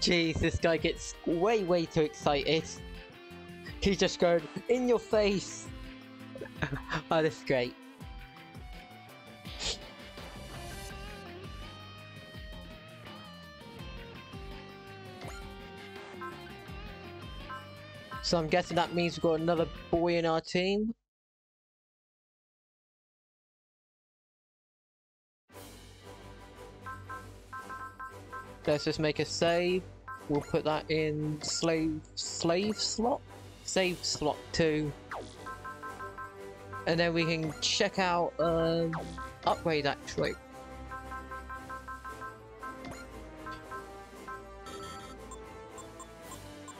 Jeez, this guy gets way, way too excited. He's just going, in your face! oh, this is great. So I'm guessing that means we've got another boy in our team. Let's just make a save. We'll put that in slave slave slot? Save slot 2. And then we can check out um upgrade actually.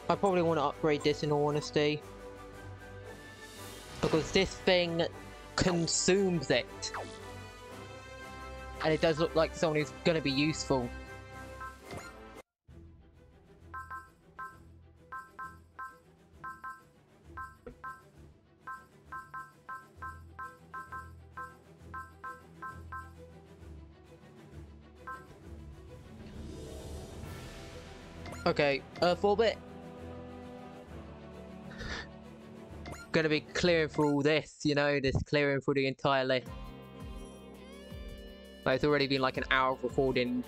I probably want to upgrade this in all honesty. Because this thing consumes it. And it does look like someone who's going to be useful. Okay, uh, Earth orbit. Gonna be clearing through all this, you know, this clearing through the entire list. It's already been like an hour of recording.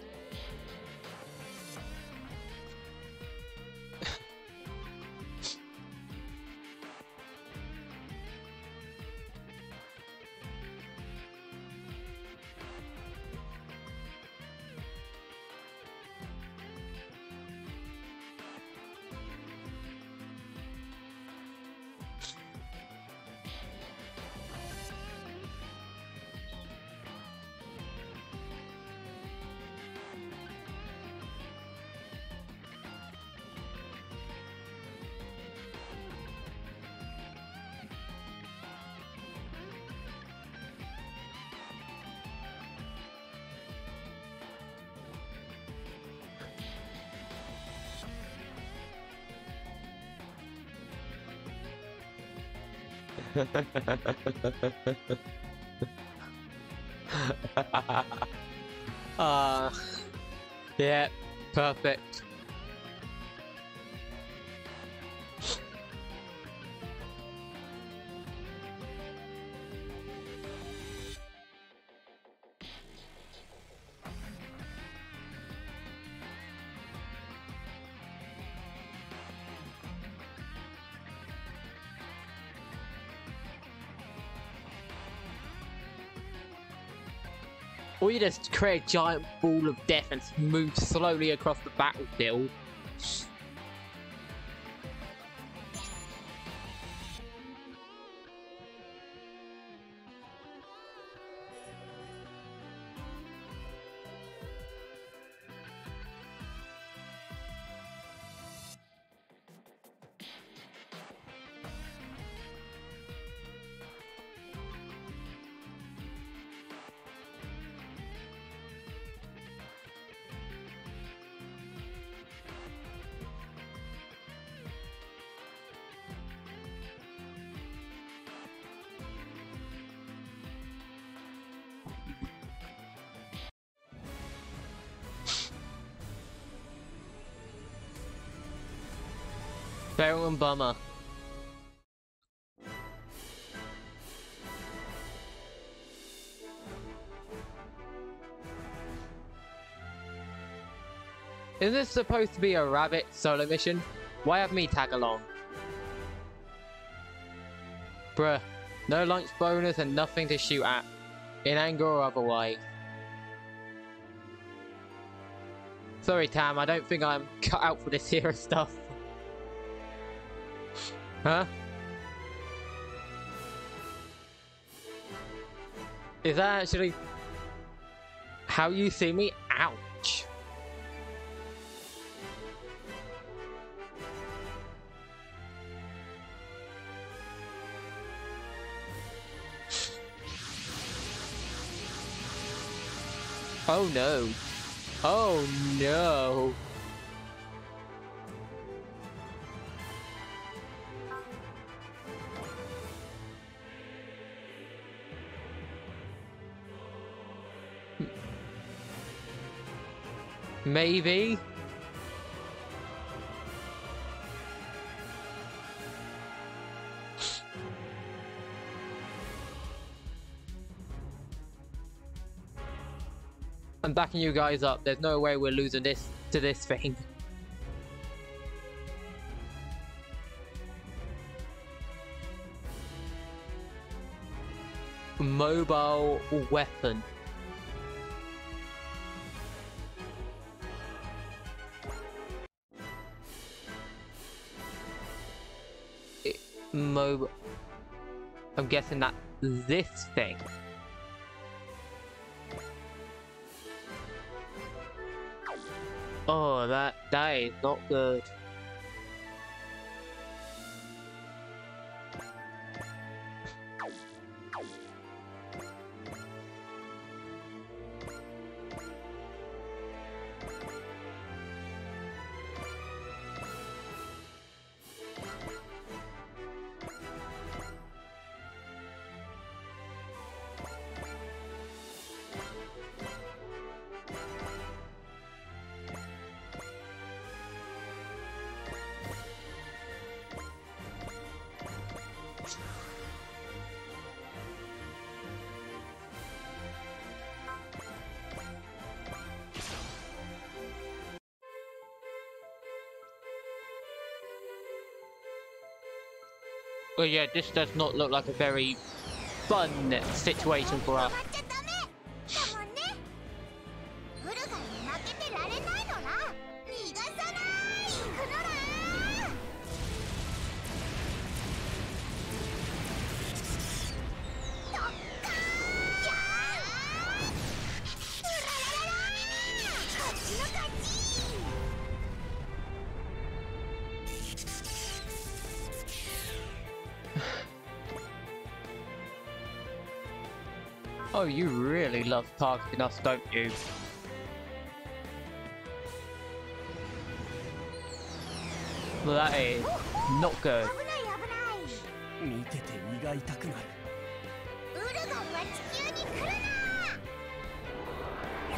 Uh, yeah, perfect. You just create a giant ball of death and move slowly across the battlefield. Bummer. Is this supposed to be a rabbit solo mission? Why have me tag along? Bruh, no lunch bonus and nothing to shoot at, in anger or otherwise. Sorry Tam, I don't think I'm cut out for this hero stuff. Huh? Is that actually how you see me? Ouch. Oh no. Oh no. Maybe. I'm backing you guys up. There's no way we're losing this to this thing. Mobile weapon. Mobile. I'm guessing that this thing. Oh, that that is not good. Well, yeah, this does not look like a very fun situation for us. in us, don't you? Well, that is not good.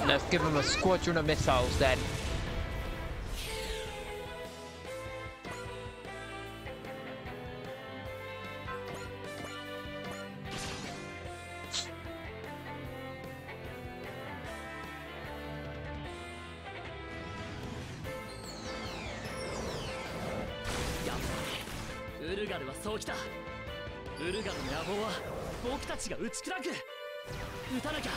Let's give him a squadron of missiles then. が打ち砕く。撃たなきゃ。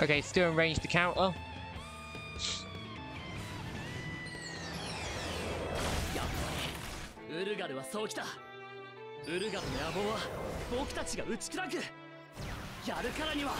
Okay, still in range to counter. やっぱりウルガルはそうきたウルガルの野望は僕たちが打ち砕く。やるからには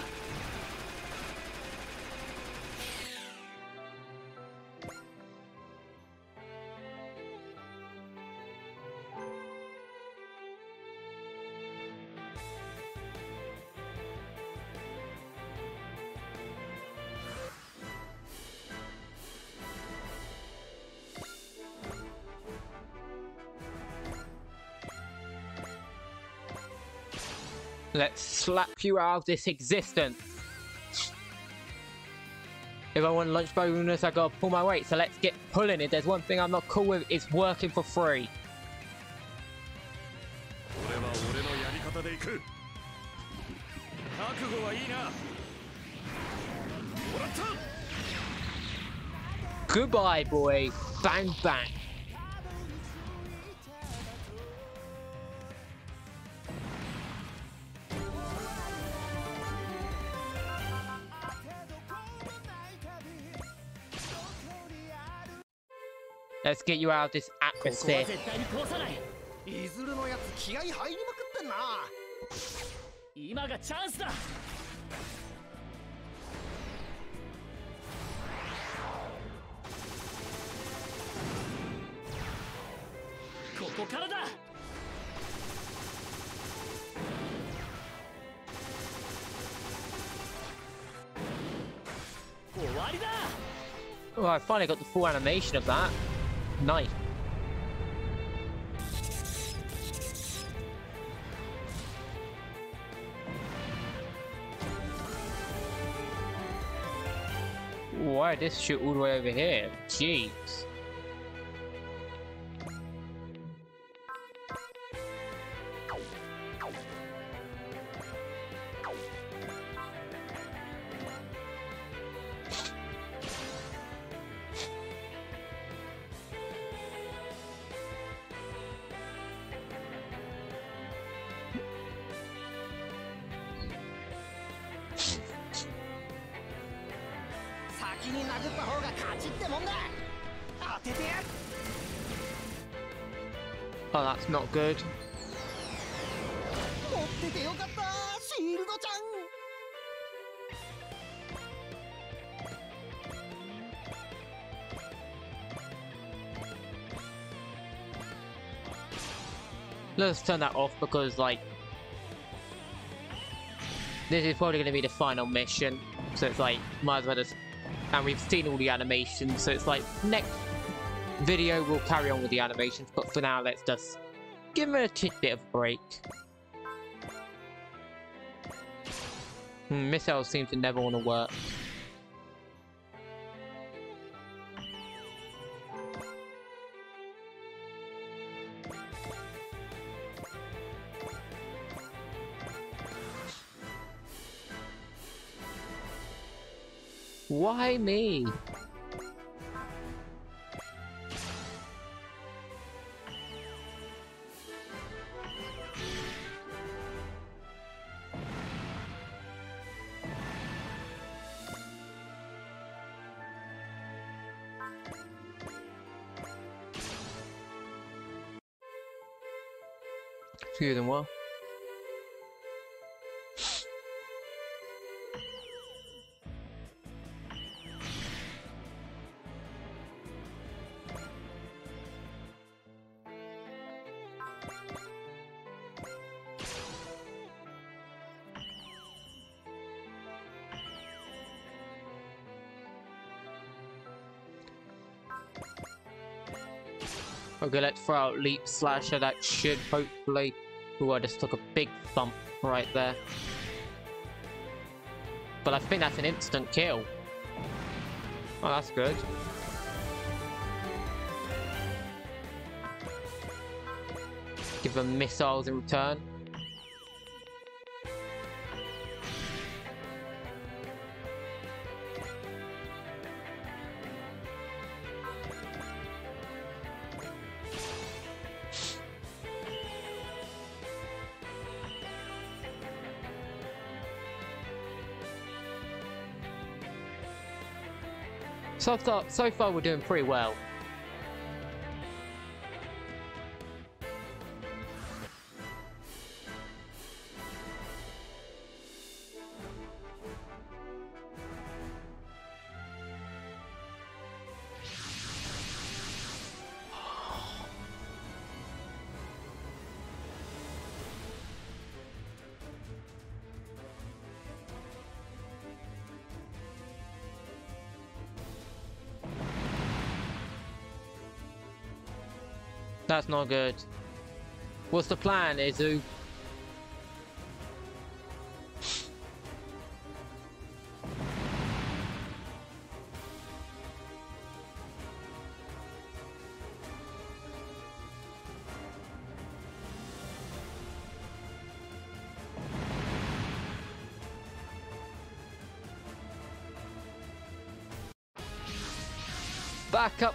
Let's slap you out of this existence. If I want lunch bonus, I gotta pull my weight. So let's get pulling. If there's one thing I'm not cool with, it's working for free. Goodbye, boy. Bang, bang. Let's get you out of this atmosphere. Well, oh, I finally got the full animation of that. Nice. Why this shoot all the way over here? Jeez.「good. 持っててよかったシールドちゃん Let's turn that off because, like, this is probably going to be the final mission. So it's like, might as well just. And we've seen all the animations, so it's like, next video we'll carry on with the animations, but for now, let's just give it a tidbit of break. Hmm, missiles seem to never want to work. Why me? Excuse me, what? Okay, let's throw out Leap Slasher. That should hopefully... Ooh, I just took a big thump right there. But I think that's an instant kill. Oh, that's good. Give them missiles in return. So far, so far we're doing pretty well. That's not good. What's the plan, Izu? Back up.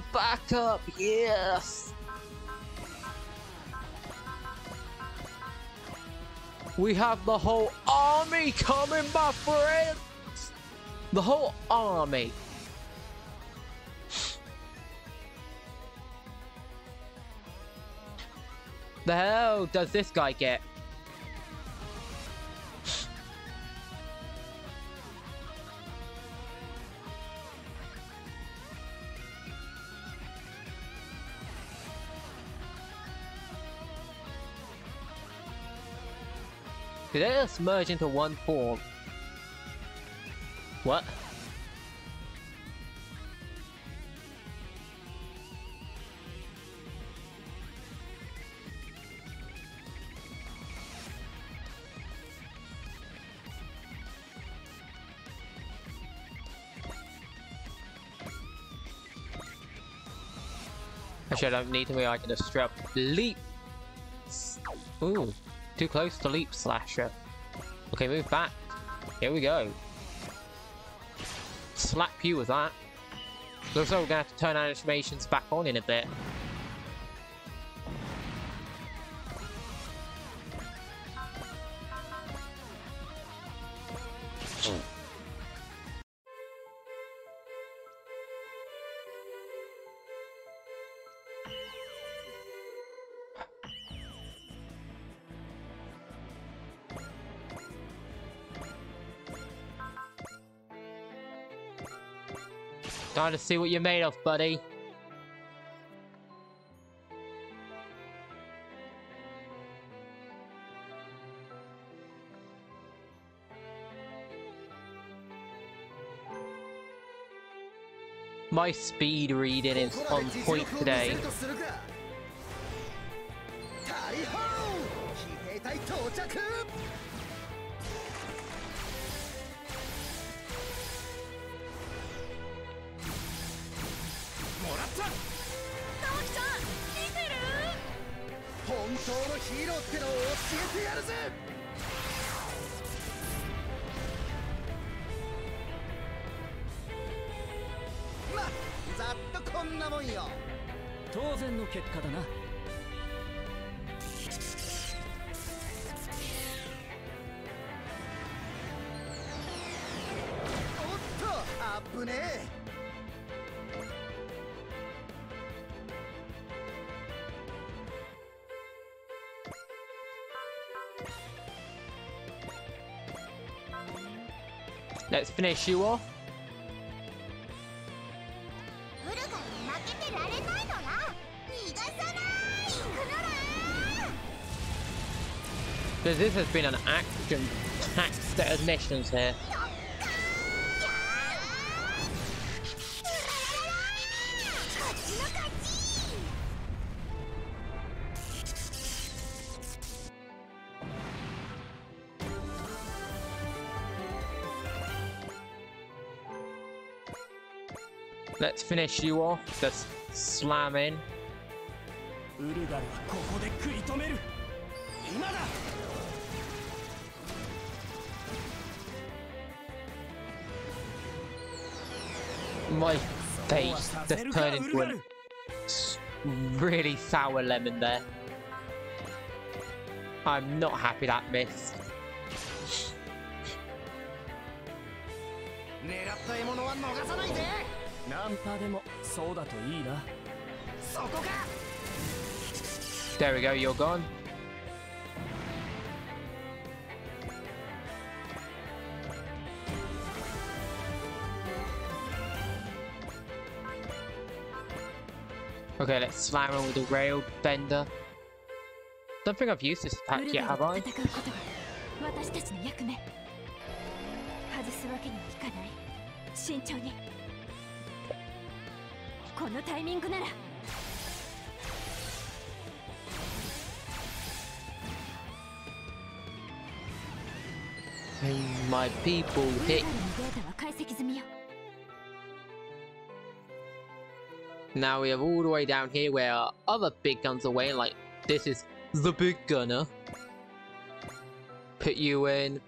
A backup, yes! We have the whole army coming, my friends! The whole army. The hell does this guy get? Did they just merge into one form? What? Actually, I don't need to. I can just straight up leap. Ooh, too close to leap slasher. Okay, move back. Here we go. Slap you with that. Looks like we're gonna have to turn animations back on in a bit. Time to see what you're made of, buddy. My speed reading is on point today. ヒーローってのを教えてやるぜ！まざっとこんなもんよ。当然の結果だな。Let's finish you off. Because this has been an action-packed set of missions here. finish you off. Just slam in. My face just turned into a really sour lemon there. I'm not happy that missed. ンパでもそうだといいなそこか There we go, you're gone. Okay, let's slam him with the rail bender. Don't think I've used this ウ attack ル yet, ガ have ル I? My people hit. Now we have all the way down here where other big guns are waiting, like this is the big gunner. Put you in.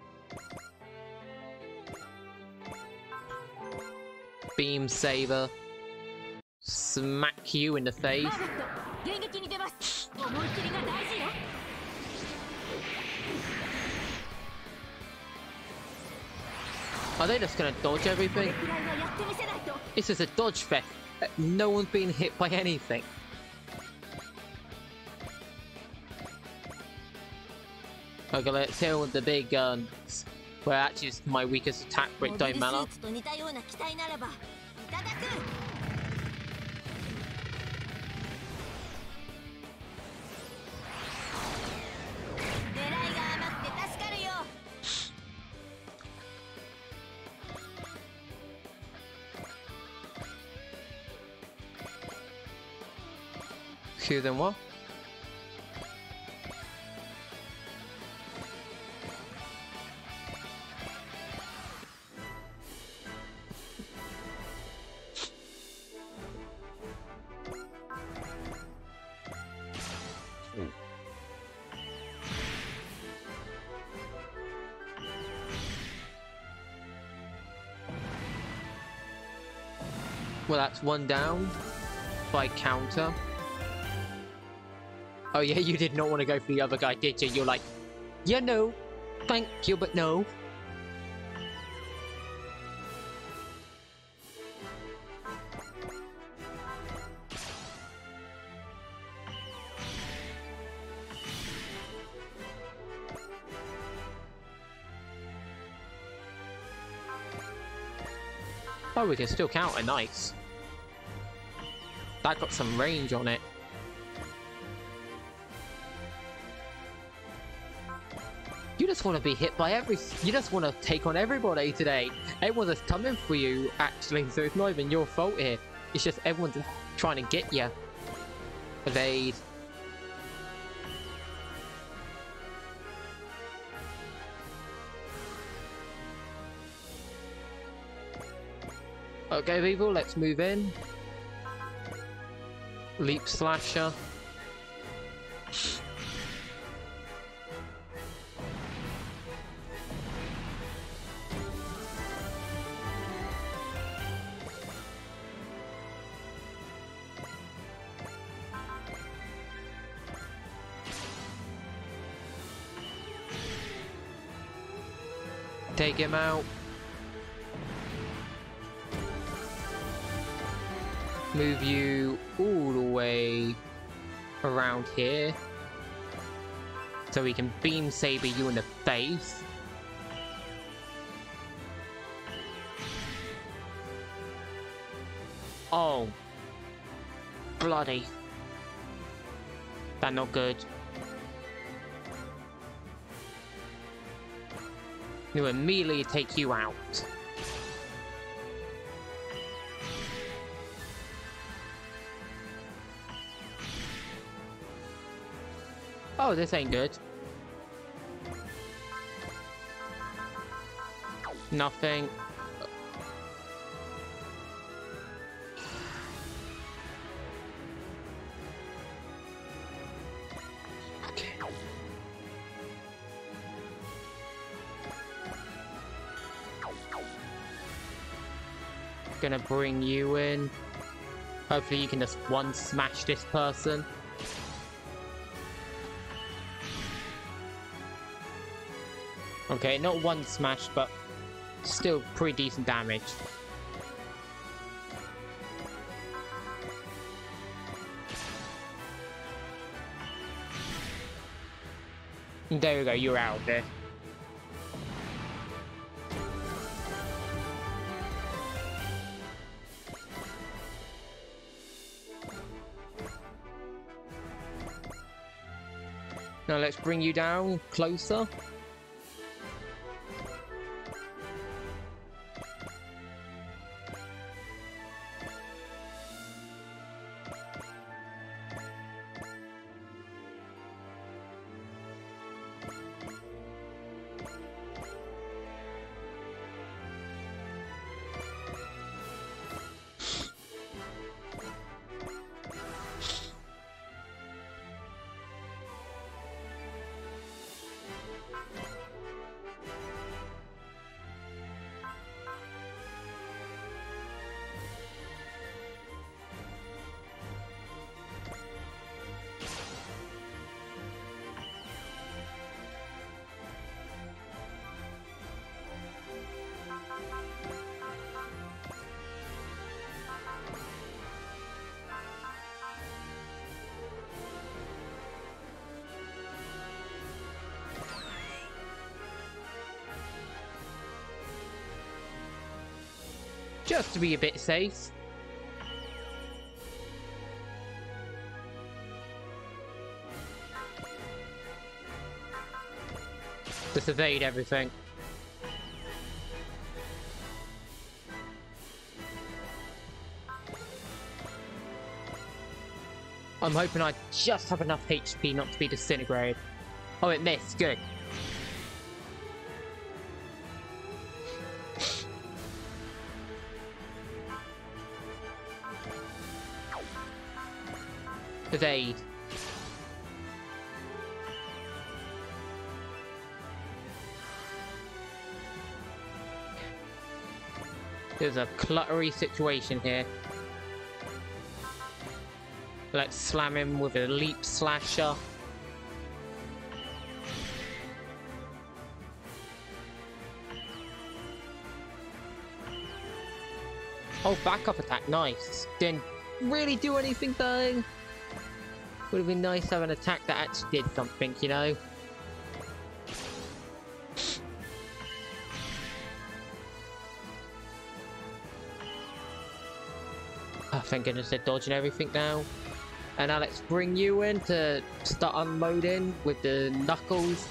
Beam saber smack you in the face. Are they just gonna dodge everything? This is a dodge fest. No one's been hit by anything. Okay, let's hit with the big guns. Where actually my weakest attack with Don't Then what? Well, that's one down by counter. Oh yeah, you did not want to go for the other guy, did you? You're like, yeah, no, thank you, but no. Oh, we can still counter, nice. That got some range on it. Just want to be hit by every. You just want to take on everybody today. Everyone's just coming for you, actually, so it's not even your fault here. It's just everyone's trying to get you. Evade. Okay, people, let's move in. Leap slasher. Take him out. Move you all the way around here. So we can beam saber you in the face. Oh. Bloody. That not good. We'll immediately take you out. Oh, this ain't good. Nothing. Gonna bring you in. Hopefully you can just one smash this person. Okay, not one smash, but still pretty decent damage. There we go, you're out there. Bring you down closer. To be a bit safe. Just evade everything. I'm hoping I just have enough HP not to be disintegrated. Oh, it missed. Good. There's a cluttery situation here. Let's slam him with a leap slasher. Oh, backup attack, nice. Didn't really do anything though. Would have been nice to have an attack that actually did something, you know? Oh, thank goodness they're dodging everything now. And Alex, bring you in to start unloading with the knuckles.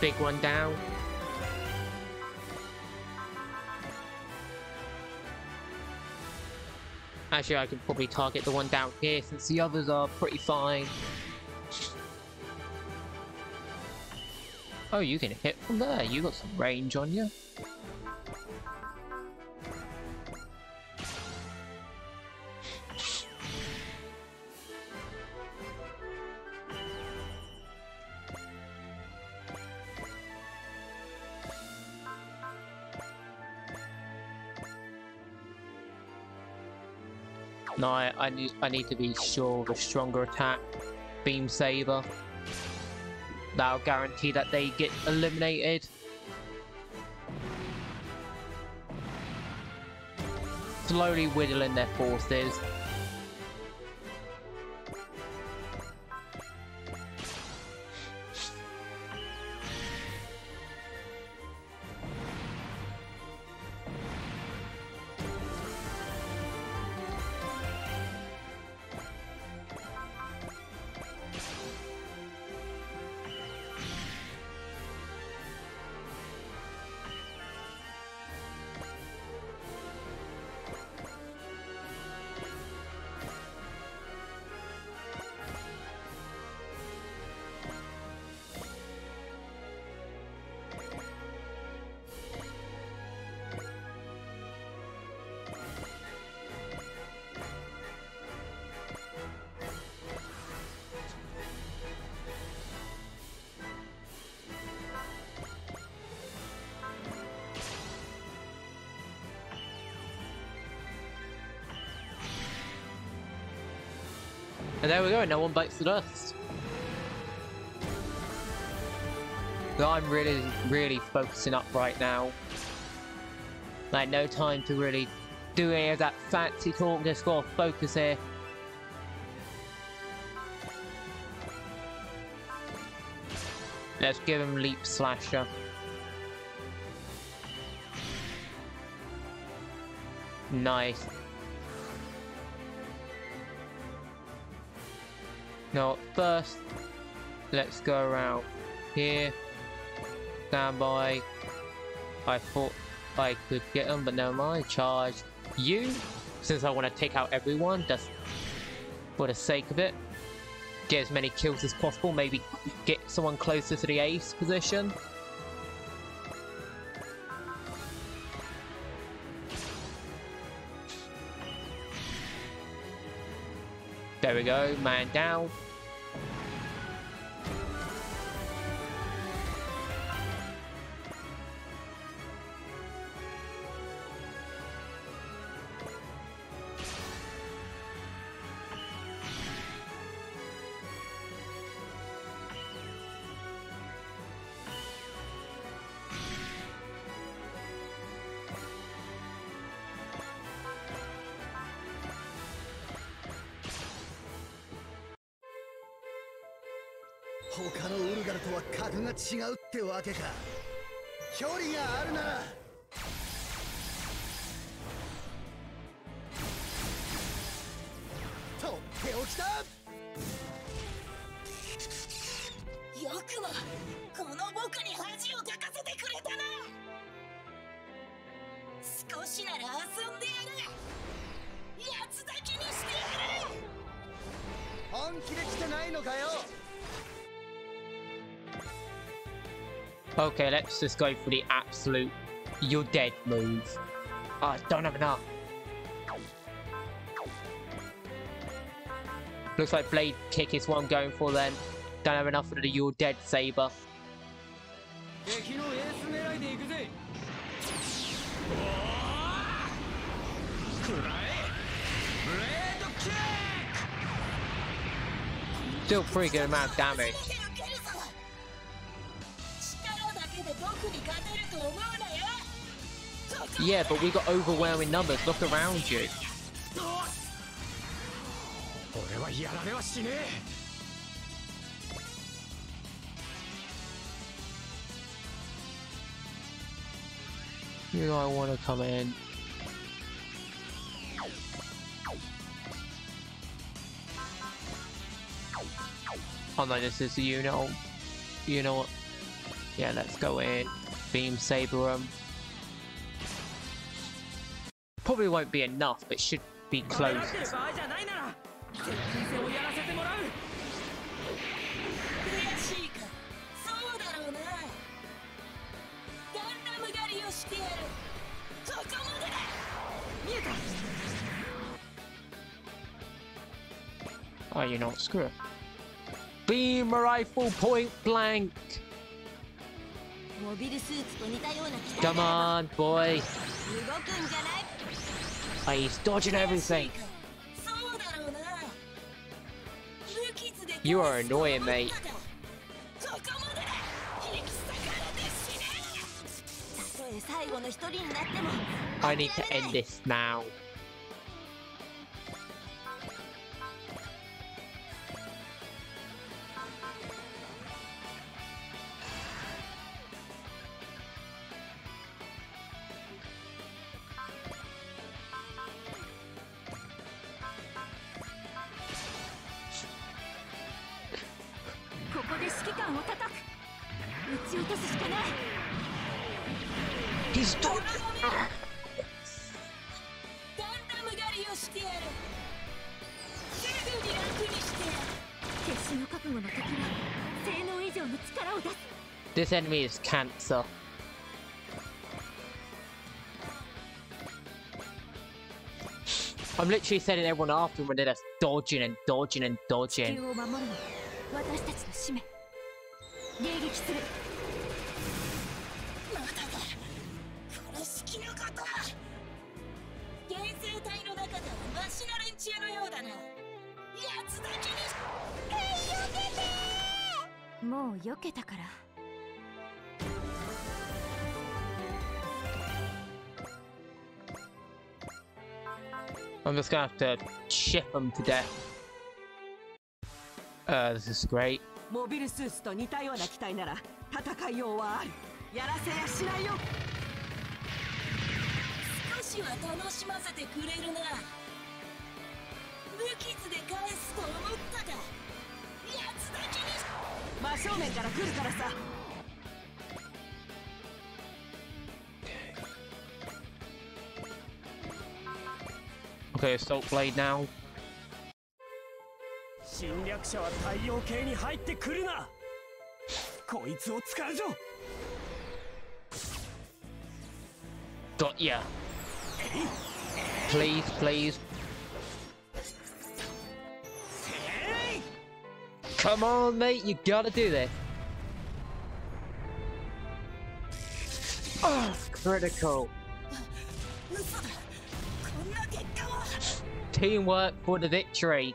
Big one down. Actually, I could probably target the one down here since the others are pretty fine. Oh, you can hit from there. You got some range on you. I, need I need to be sure of a stronger attack. Beam Saber. That'll guarantee that they get eliminated. Slowly whittling their forces. There we go, no one bites the dust. So I'm really, really focusing up right now. Like, no time to really do any of that fancy talk, just gotta focus here. Let's give him Leap Slasher. Nice. Now, first, let's go around here. Stand by. I thought I could get them, but never mind. Charge you, since I want to take out everyone, just for the sake of it. Get as many kills as possible, maybe get someone closer to the ace position. There we go, man down. 違うってわけか。距離があるなら。とっておきだよくもこの僕に恥をかかせてくれたな。少しなら遊んでやる。八つ咲きにしてやる。本気で来てないのかよ Okay, let's just go for the absolute you're dead move. I don't have enough. Looks like Blade Kick is what I'm going for then. Don't have enough of the You're Dead Saber. Still pretty good amount of damage. Yeah, but we got overwhelming numbers. Look around you. You know I want to come in. Oh no, this is you know, you know what? Yeah, let's go in. Beam Saber him. Probably won't be enough, but should be close. Oh, you're not screwed. Beam rifle point blank. モビルスーツと似たような機体 Come が on, boy. 動くんじゃない Oh, he's dodging everything. そうだろうな無傷で You are annoying, mate. ここまでだ引 This enemy is cancer. I'm literally sending everyone after him when they're just dodging and dodging and dodging. I'm just gonna have to chip them to death. Uh, this is great. モビルスーツと似たような機体なら戦いようはある。やらせやしないよ。少しは楽しませてくれるな。無傷で返すと思ったかやつだけに。真正面から来るからさ Okay, Assault Blade now. 侵略者は太陽系に入ってくるなこいつを使うぞ Got ya. Please, please. Come on, mate, you gotta do this. Oh, critical. teamwork for the victory.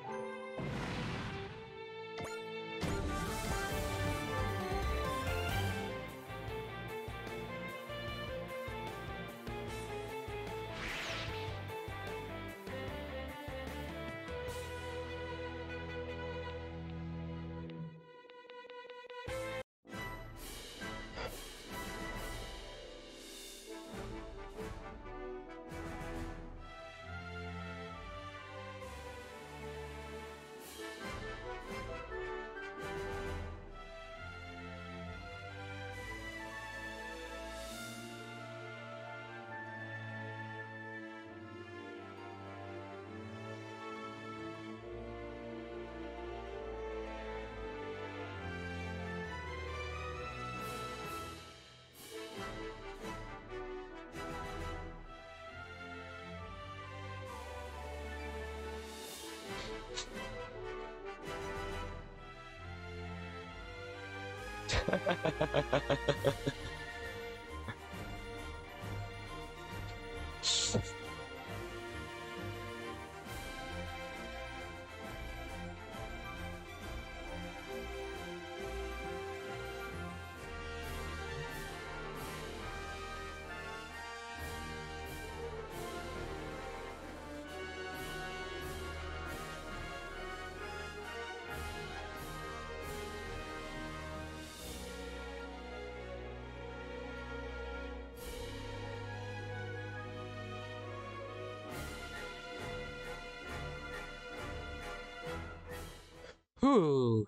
Whew.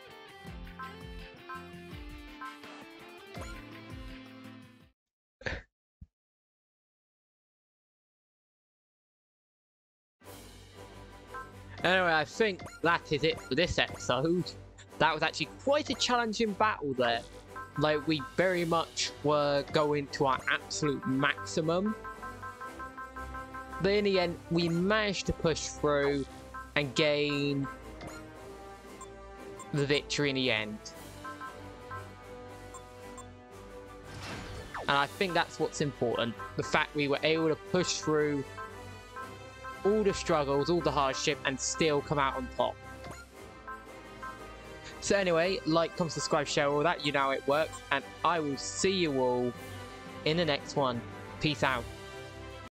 I think that is it for this episode. That was actually quite a challenging battle there. Like, we very much were going to our absolute maximum. But in the end, we managed to push through and gain the victory in the end. And I think that's what's important. The fact we were able to push through all the struggles, all the hardship, and still come out on top. So anyway, like, comment, subscribe, share all that, you know it works, and I will see you all in the next one. Peace out.